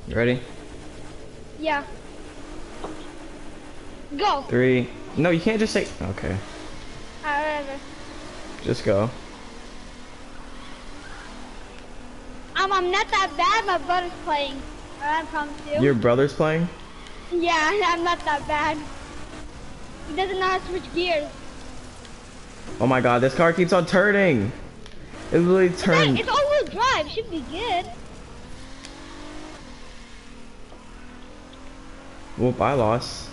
You ready? Yeah. Go. Three. No, you can't just say. Okay. Alright, whatever. Just go. Um, I'm not that bad. My brother's playing. I promise you. Your brother's playing. Yeah, I'm not that bad. He doesn't know how to switch gears. Oh my God! This car keeps on turning. It It's, turned. it's all-wheel drive. Should be good. Whoop! I lost.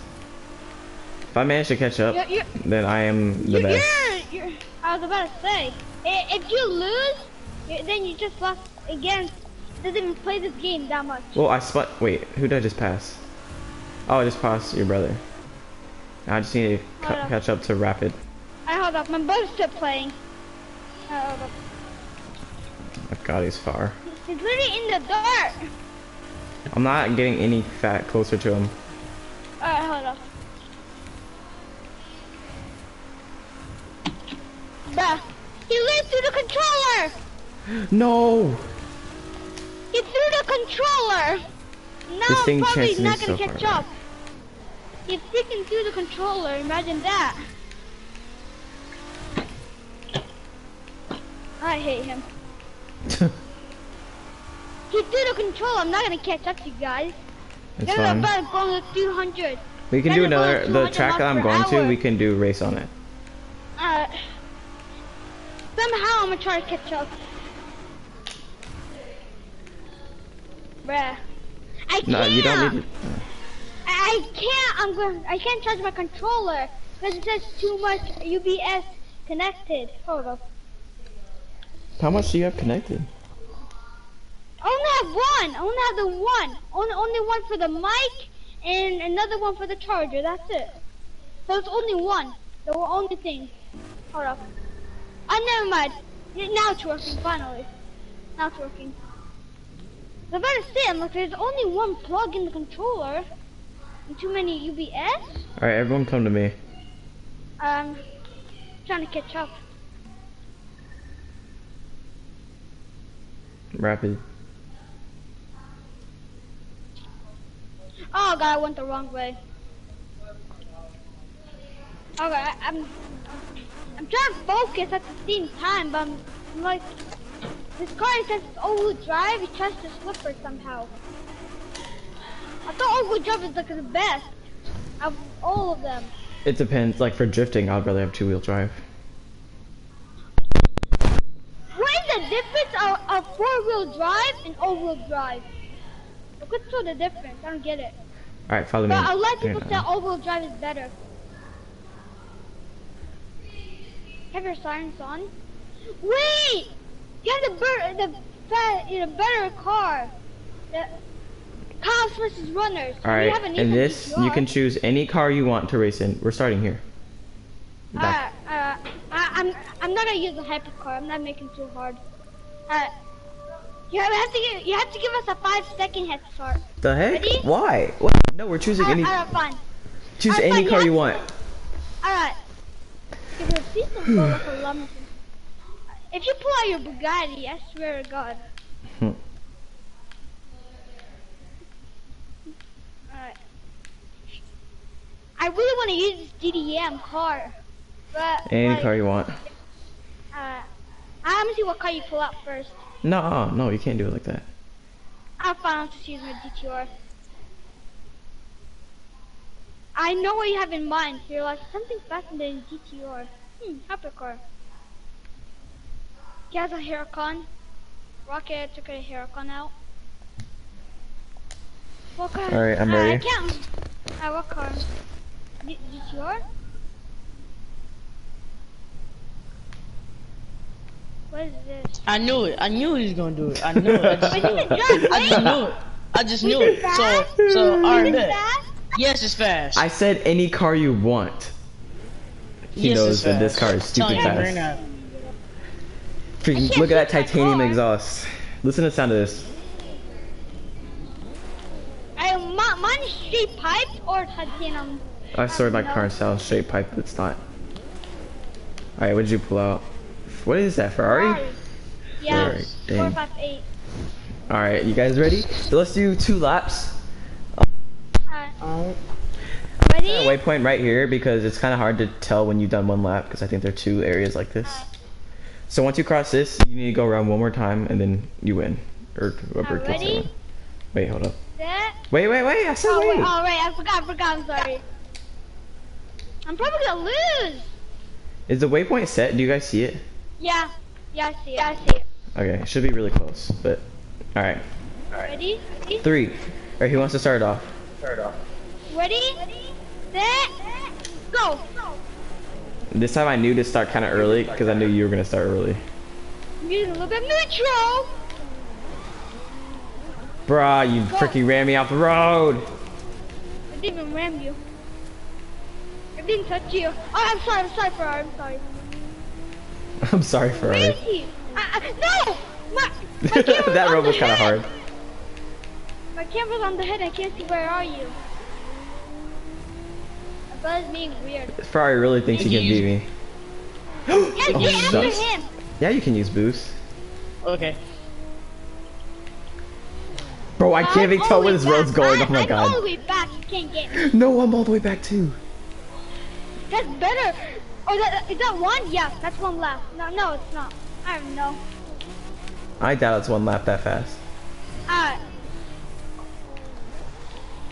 If I manage to catch up, You're, you're, then I am the you're, best. you're, I was about to say, if you lose, then you just lost again. Doesn't even play this game that much. Well, I spot. Wait, who did I just pass? Oh, I just passed your brother. I just need to ca- on. catch up to Rapid. I hold up. My brother's still playing. I hold up. Oh God, he's far. He's literally in the dark. I'm not getting any fat closer to him. Alright, hold up. Bruh, he lived through the controller. No. He threw the controller. Now This thing I'm probably chances not gonna so catch up. He freaking threw the controller. Imagine that. I hate him. He threw the controller. I'm not gonna catch up to you guys. it's fine. about going to 200. We can do another. The track that I'm going per to, we can do race on it. Uh, somehow I'm gonna try to catch up. Bruh. I can't. No, you don't need. To, I I can't. I'm going. I can't charge my controller because it says too much UBS connected. Hold up. How much do you have connected? I only have one. I only have the one. Only only one for the mic and another one for the charger. That's it. So it's only one. The only thing. Hold up. Oh, never mind. Now it's working. Finally. Now it's working. I better say, like, there's only one plug in the controller. And too many UBS. All right, everyone, come to me. Um, trying to catch up. Rapid. Oh god, I went the wrong way. Okay, I, I'm I'm trying to focus at the same time, but I'm, I'm like this car says it's all-wheel drive. It tries to somehow. I thought all-wheel drive is like the best of all of them. It depends. Like for drifting, I'd rather have two wheel drive. What is the difference of, of four-wheel drive and all-wheel drive? Like, What's sort of difference? I don't get it. All right, follow me. But a lot of people say all-wheel drive is better. Have your sirens on? Wait! You have the better, the fa- you know, better car. The cops versus runners. All right, in this, you can choose any car you want to race in. We're starting here. Back. Uh, uh, I, I'm I'm not gonna use the hypercar. I'm not making it too hard. Uh, you have, to give, you have to give us a five second head start. the heck? ready? Why? What? No, we're choosing any. Alright, fine. Choose any fine, car yeah. you want. Alright. If your seat is low like a lump. If you pull out your Bugatti, I swear to God. Hmm. Alright. I really want to use this JDM car. But, Any like, car you want. Uh, I'm gonna see what car you pull out first. No, no, you can't do it like that. I'll find out to use my GTR. I know what you have in mind. You're like something faster than GTR. Hmm, hypercar. He has a Huracan. Rocket took a Huracan out. What car? Alright, I'm Uh, I ready. can't. Uh, what car? G- What is this? I knew it. I knew he was gonna do it. I knew it. I just knew it. I just knew it. I just knew it. it So, fast? so, alright, Is fast? Yes, it's fast. I said any car you want. He yes, knows it's that this car is stupid fast. Freaking, look at that titanium car. exhaust. Listen to the sound of this. I, my, mine is straight pipes or titanium. I sorted my No. car and sound straight pipe, it's not. Alright, what did you pull out? What is that, Ferrari? Yeah, Alright, four, dang. five, eight. Alright, you guys ready? So let's do two laps. Alright, Alright. ready? A waypoint right here because it's kind of hard to tell when you've done one lap because I think there are two areas like this. So once you cross this, you need to go around one more time and then you win. Or whoever Alright, gets that ready? Wait, hold up. Set. Wait, wait, wait, I said Oh, wait, oh, wait. oh, right, I forgot, I forgot, I'm sorry. I'm probably gonna lose. Is the waypoint set? Do you guys see it? Yeah, yeah, I see it. Yeah, I see it. Okay, it should be really close, but alright. Ready? Ready? Three. Alright, who wants to start it off? Ready? Set. Go. This time I knew to start kind of early because I knew you were going to start early. I'm using a little bit of neutral. Bruh, you freaking ran me off the road. I didn't even ram you. I didn't touch you. Oh, I'm sorry, I'm sorry, Ferrari, I'm sorry. I'm sorry, Where Ferrari. is he? I, I, no! My, my that on road was kind of hard. My camera's on the head, I can't see where are you. My brother's being weird. Ferrari really thinks he can beat me. Yeah, Oh, get after him. Yeah, you can use boost. Okay. Bro, I can't even tell where this way road's going. Oh my I'm all the god. way back, you can't get me. No, I'm all the way back too. That's better. Oh, that, is that one? Yeah, that's one left. No, no, it's not. I don't know. I doubt it's one lap that fast. Alright.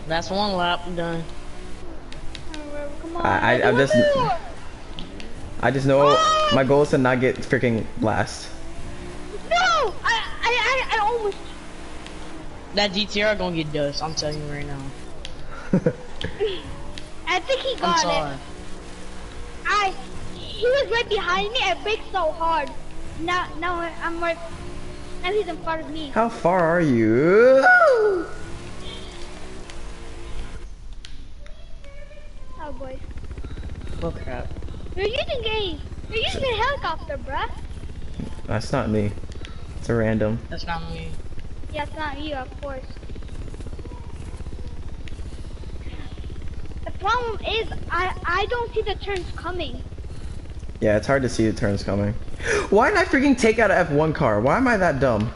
That's one lap done. Come on. I- I- I'm just- Woo! I just know my goal is to not get freaking last. No! I, I, I, I almost. That GTR gonna get dust. I'm telling you right now. I think he I'm got sorry. it. I. He was right behind me. I braked so hard. Now, now I- I'm right. Now he's in front of me. How far are you? Oh boy. Oh crap. You're using a. You're using a helicopter, bruh. That's not me. It's a random. That's not me. Yeah, it's not you, of course. Problem is, I I don't see the turns coming. Yeah, it's hard to see the turns coming. Why did I freaking take out an F1 car? Why am I that dumb?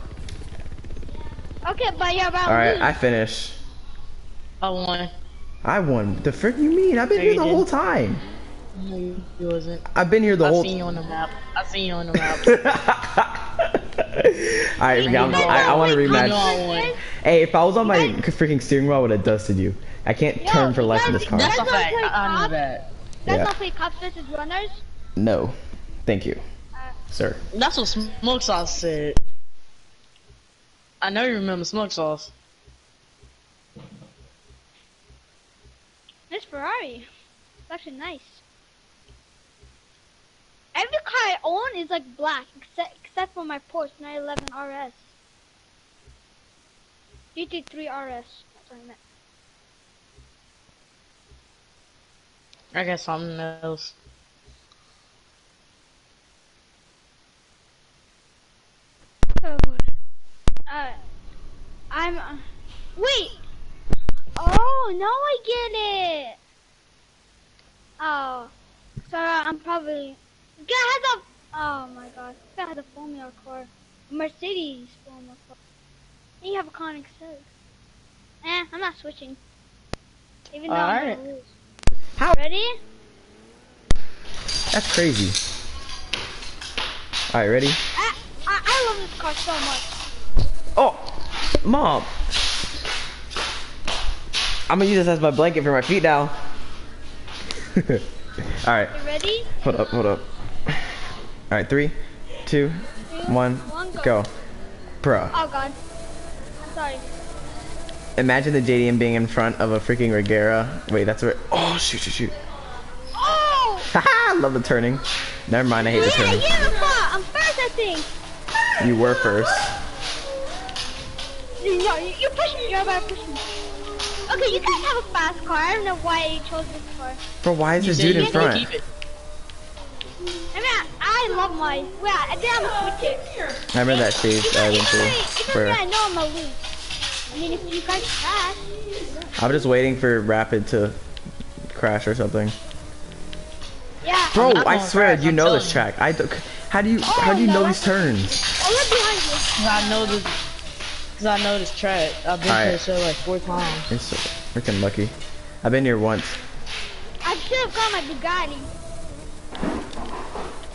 Okay, but you're about Alright, to I finish. I won. I won. The frick you mean? I've been No, here the didn't. whole time. No, you you wasn't. I've been here the I whole I've seen you on the map. I've seen you on the map. Alright, I'm- I, I want to rematch. know I. Hey, if I was on my freaking steering wheel, I would have dusted you. I can't Yo, turn for you life in this car. you That's a guys fact. don't play I, I know cops? that. That's Yeah. not play cops versus runners. No. Thank you. Uh, Sir. That's what Smoke Sauce said. I know you remember Smoke Sauce. This Ferrari. It's actually nice. Every car I own is like black, except except for my Porsche 911 RS. GT3 RS. That's what I meant. I got something else. Oh. Uh, I'm. Uh, wait. Oh, now I get it. Oh, so I'm probably. Guy has a. Oh my god, guy has a Formula car, Mercedes Formula car. And you have a Conic Civic. Eh, I'm not switching. Even though I'm Alright. gonna lose. How? Ready? That's crazy. Alright, ready? I, I I love this car so much. Oh! Mom! I'm gonna use this as my blanket for my feet now. Alright, You ready? hold up, hold up. Alright, three, two, Two, one, one, go. go. Bruh. Oh god. I'm sorry. Imagine the JDM being in front of a freaking Regera. Wait, that's where. Oh, shoot, shoot, shoot. Oh! Haha, love the turning. Never mind, I hate the Yeah, turning. yeah, the car. I'm first, I think. You were first. No, you, you push me, you're about to push me. Okay, you guys have a fast car. I don't know why you chose this car. Bro, why is this dude in front? I mean, I love my. Yeah, I think I'm a switch it. I remember that stage I went because, through. because Where I know I'm a lose. I mean, if you guys crash, I'm just waiting for Rapid to crash or something. yeah. Bro, not I gonna swear crash, you I'm know telling this you. track. I don't- how do you oh, how do you no, know I- these turns? Oh, look behind you. Cause I know this. Cause I know this track. I've been Alright. to the show like four times. It's so freaking lucky. I've been here once. I should have got my Bugatti.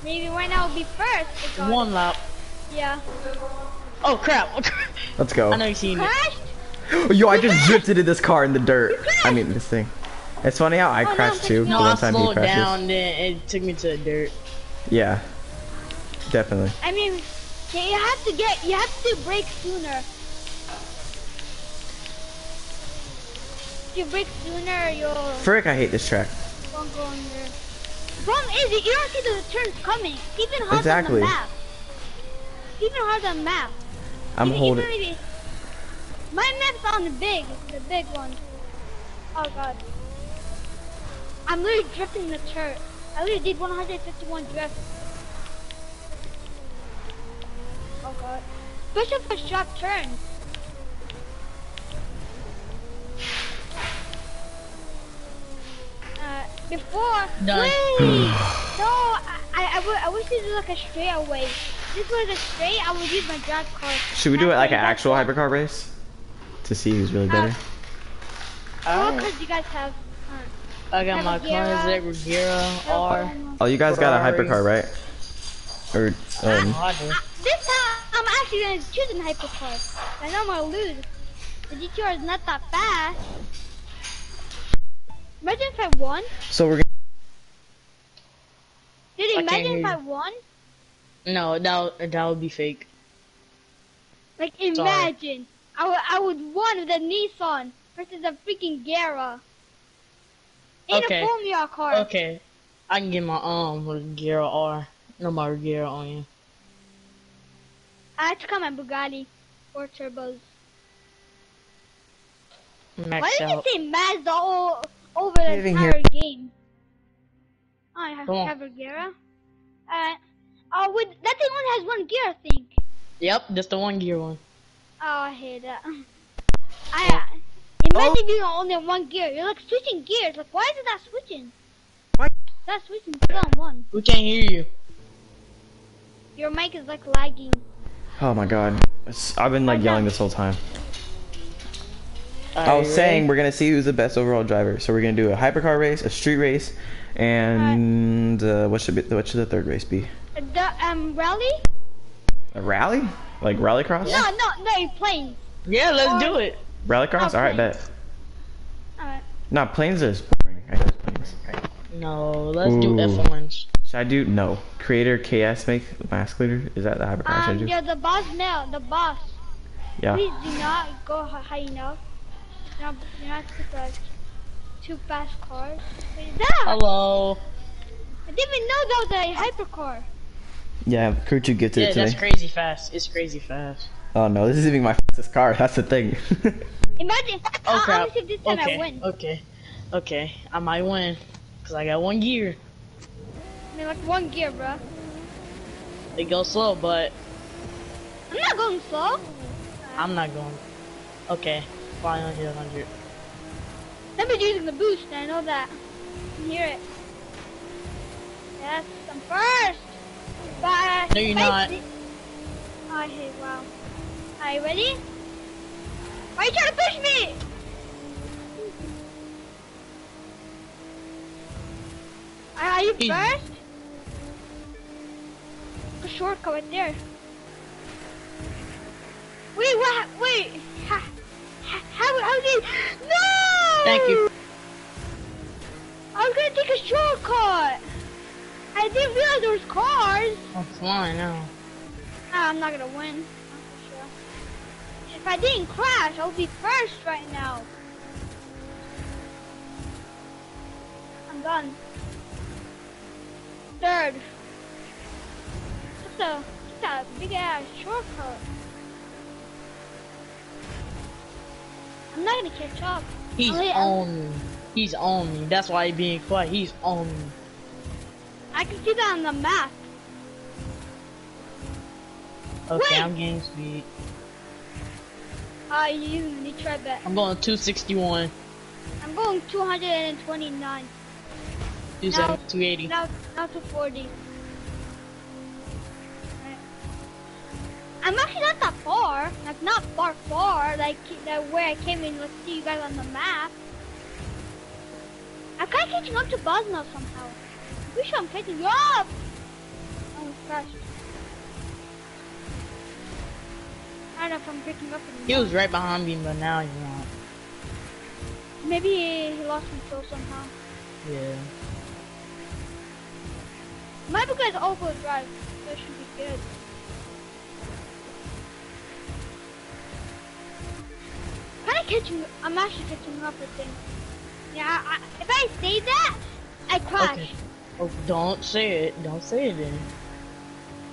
Maybe right now would be first. One lap. Yeah. Oh crap! Let's go. I know you seen it. Yo, I just drifted in this car in the dirt. I mean this thing. It's funny how I Oh, no, crashed too. no, The No, I one time he slowed crashes. down, then it took me to the dirt. Yeah. Definitely. I mean, you have to get, you have to brake sooner. If you brake sooner, you'll Frick, I hate this track. won't go under. Problem is, you don't see the turns coming. It's even hard Exactly. on the map. It's even hard on the map. I'm Even- holding. you- My map's on the big, the big one. Oh god. I'm literally drifting the turret. I literally did 151 drift. Oh god. Especially for sharp turns. Uh, before, Done. wait! no, I, I, I, w- I wish this was like a straightaway. This was a straight, I would use my drive car. Should we do it like an actual hypercar race? To see who's really better. What Alright. cars do you guys have? I got my Regera. Chrysler Regera R. Oh, you guys got a hypercar, right? Or um, Oh, I. Uh, this time, I'm actually gonna choose an hypercar. I know I'm gonna lose. The GTR is not that fast. Imagine if I won. so we're gonna. Did I imagine if. I won? No, that would- that would be fake. Like imagine. I would I would won with a Nissan versus a freaking Gara. In Okay. a Formula car. Okay, I can get my um Regera R. No, my Regera on you. I have to call my Bugatti. Four turbos. Why Maxed did you say Mazda all over the Living entire game? Oh, I have Come on. have a Gara. Uh, oh, with, that thing only has one gear, I think. Yep, that's the one gear one. Oh, I hate that. I uh, imagine being only one gear. You're like switching gears. Like, why is it not switching? Why- Not switching. Still on one. We can't hear you. Your mic is like lagging. Oh my god. It's- I've been like yelling this whole time. I was you saying we're gonna see who's the best overall driver. So we're gonna do a hypercar race, a street race, and uh, what should be what should the third race be? Uh, The um rally? A rally? Like rallycross? No, no, no. You're. Yeah, let's Or- do it. Rallycross? All right, planes. bet. Alright. No, planes is boring. I guess planes. No, let's do Ooh. F1s. Should I do no? Creator KS make mask leader? Is that the hypercar I should Um, do? you're the boss now. The boss. Yeah. Please do not go high enough. Do not, do not pick like two fast cars. Wait, is that? Hello. I didn't even know that was a hypercar. Yeah, crew two gifted Yeah, it to that's me. crazy fast. It's crazy fast. Oh no, this is even my fastest car. That's the thing. Imagine. Oh crap. If this time Okay, I win. okay, okay. I might win. Cause I got one gear. I mean, like one gear, bro. It goes slow, but I'm not going slow. I'm not going. Okay, fine, 100, 100. Somebody's using the boost. I know that. I can hear it. Yes, I'm first. But No, you're not. Oh, I hate. Wow. Are you ready? Why are you trying to push me? Are you first? A shortcut right there. Wait, what? Wait. How? How? How did? No! Thank you. I was gonna take a shortcut. I didn't realize there was cars. I'm flying now. I'm not gonna win. Sure. If I didn't crash, I would be first right now. I'm done. Third. That's a that big ass shortcut. I'm not gonna catch up. He's on me. He's on me. That's why he's being quiet. He's on me. I can see that on the map. Okay, Wait. I'm getting speed. I uh, you need to try that. I'm going 261. I'm going 229. 270, now, 280. Now, now 240. I'm actually not that far. Like not far, far. Like that where I came in. Let's see you guys on the map. I'm kind of catching up to Buzz now somehow. I'm pretty sure I'm catching up. Oh gosh. I don't know if I'm picking up. He was right behind me, but now he's not. Maybe he, he lost control somehow. Yeah. Might be because overdrive. That should be good. Kind of catching. I'm actually catching up with things. Yeah. I, if I say that, I crash. Okay. Oh, don't say it. Don't say it then.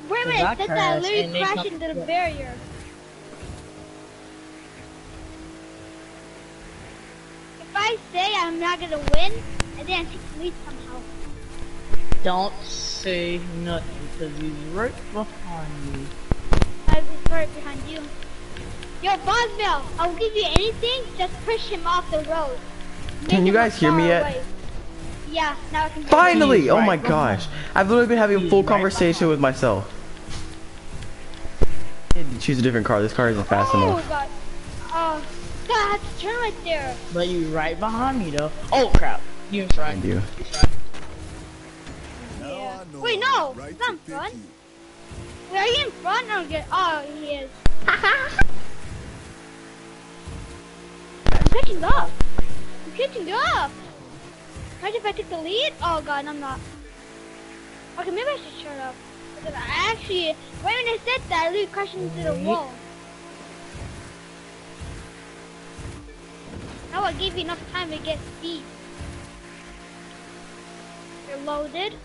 Wait a minute. I said that I literally crashed into the barrier. If I say I'm not gonna win, and then I take the lead somehow. Don't say nothing because he's right behind you. I was right behind you. Yo, Bosville, I'll give you anything. Just push him off the road. Can you guys hear me yet? away. Yeah, now I can. Finally! Oh right my gosh. I've literally been having a He's full right conversation with myself. Choose a different car. This car isn't fast Oh enough. god. Oh, God, I have to turn right there. But you right behind me though. Oh crap. You in front. Behind you. Yeah. Wait, no, it's not in front. Wait, are you in front or get? Oh, he is. I'm catching up. I'm catching up. Imagine if I took the lead. Oh god, I'm not. Okay, maybe I should shut up. Because I actually, right when I said that, I literally crashed into the wall. Now I gave you enough time to get speed. You're loaded.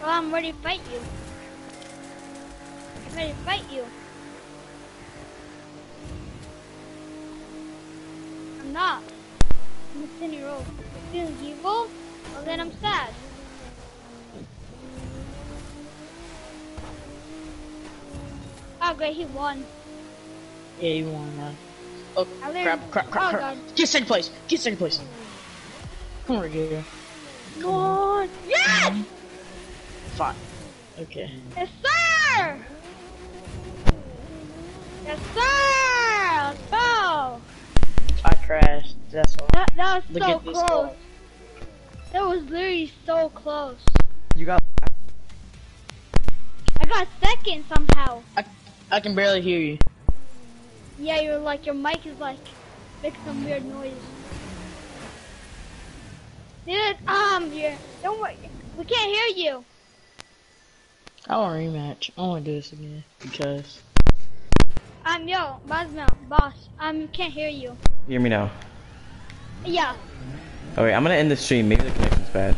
Well, I'm ready to fight you. I'm ready to fight you. I'm not. I'm a Cindy Road. You're feeling evil? Well, then I'm sad. Oh, great, he won. Yeah, you won now. Oh learned- crap, crap, crap, Oh. God. Get second place. Get second place. Come over here. Come on. Yes! Fine. Okay. Yes, sir! Yes, sir! Let's go! I crashed. That's all. That, that was Look so close. car. That was literally so close. You got. I got second somehow. I can barely hear you. Yeah, you're like, your mic is like, making some weird noise. Dude, um, yeah, don't worry. We can't hear you. I want a rematch. I want to do this again because Um, yo, Bosmel, boss, um, can't hear you. Hear me now. Yeah. Okay, I'm gonna end the stream. Maybe the connection's bad.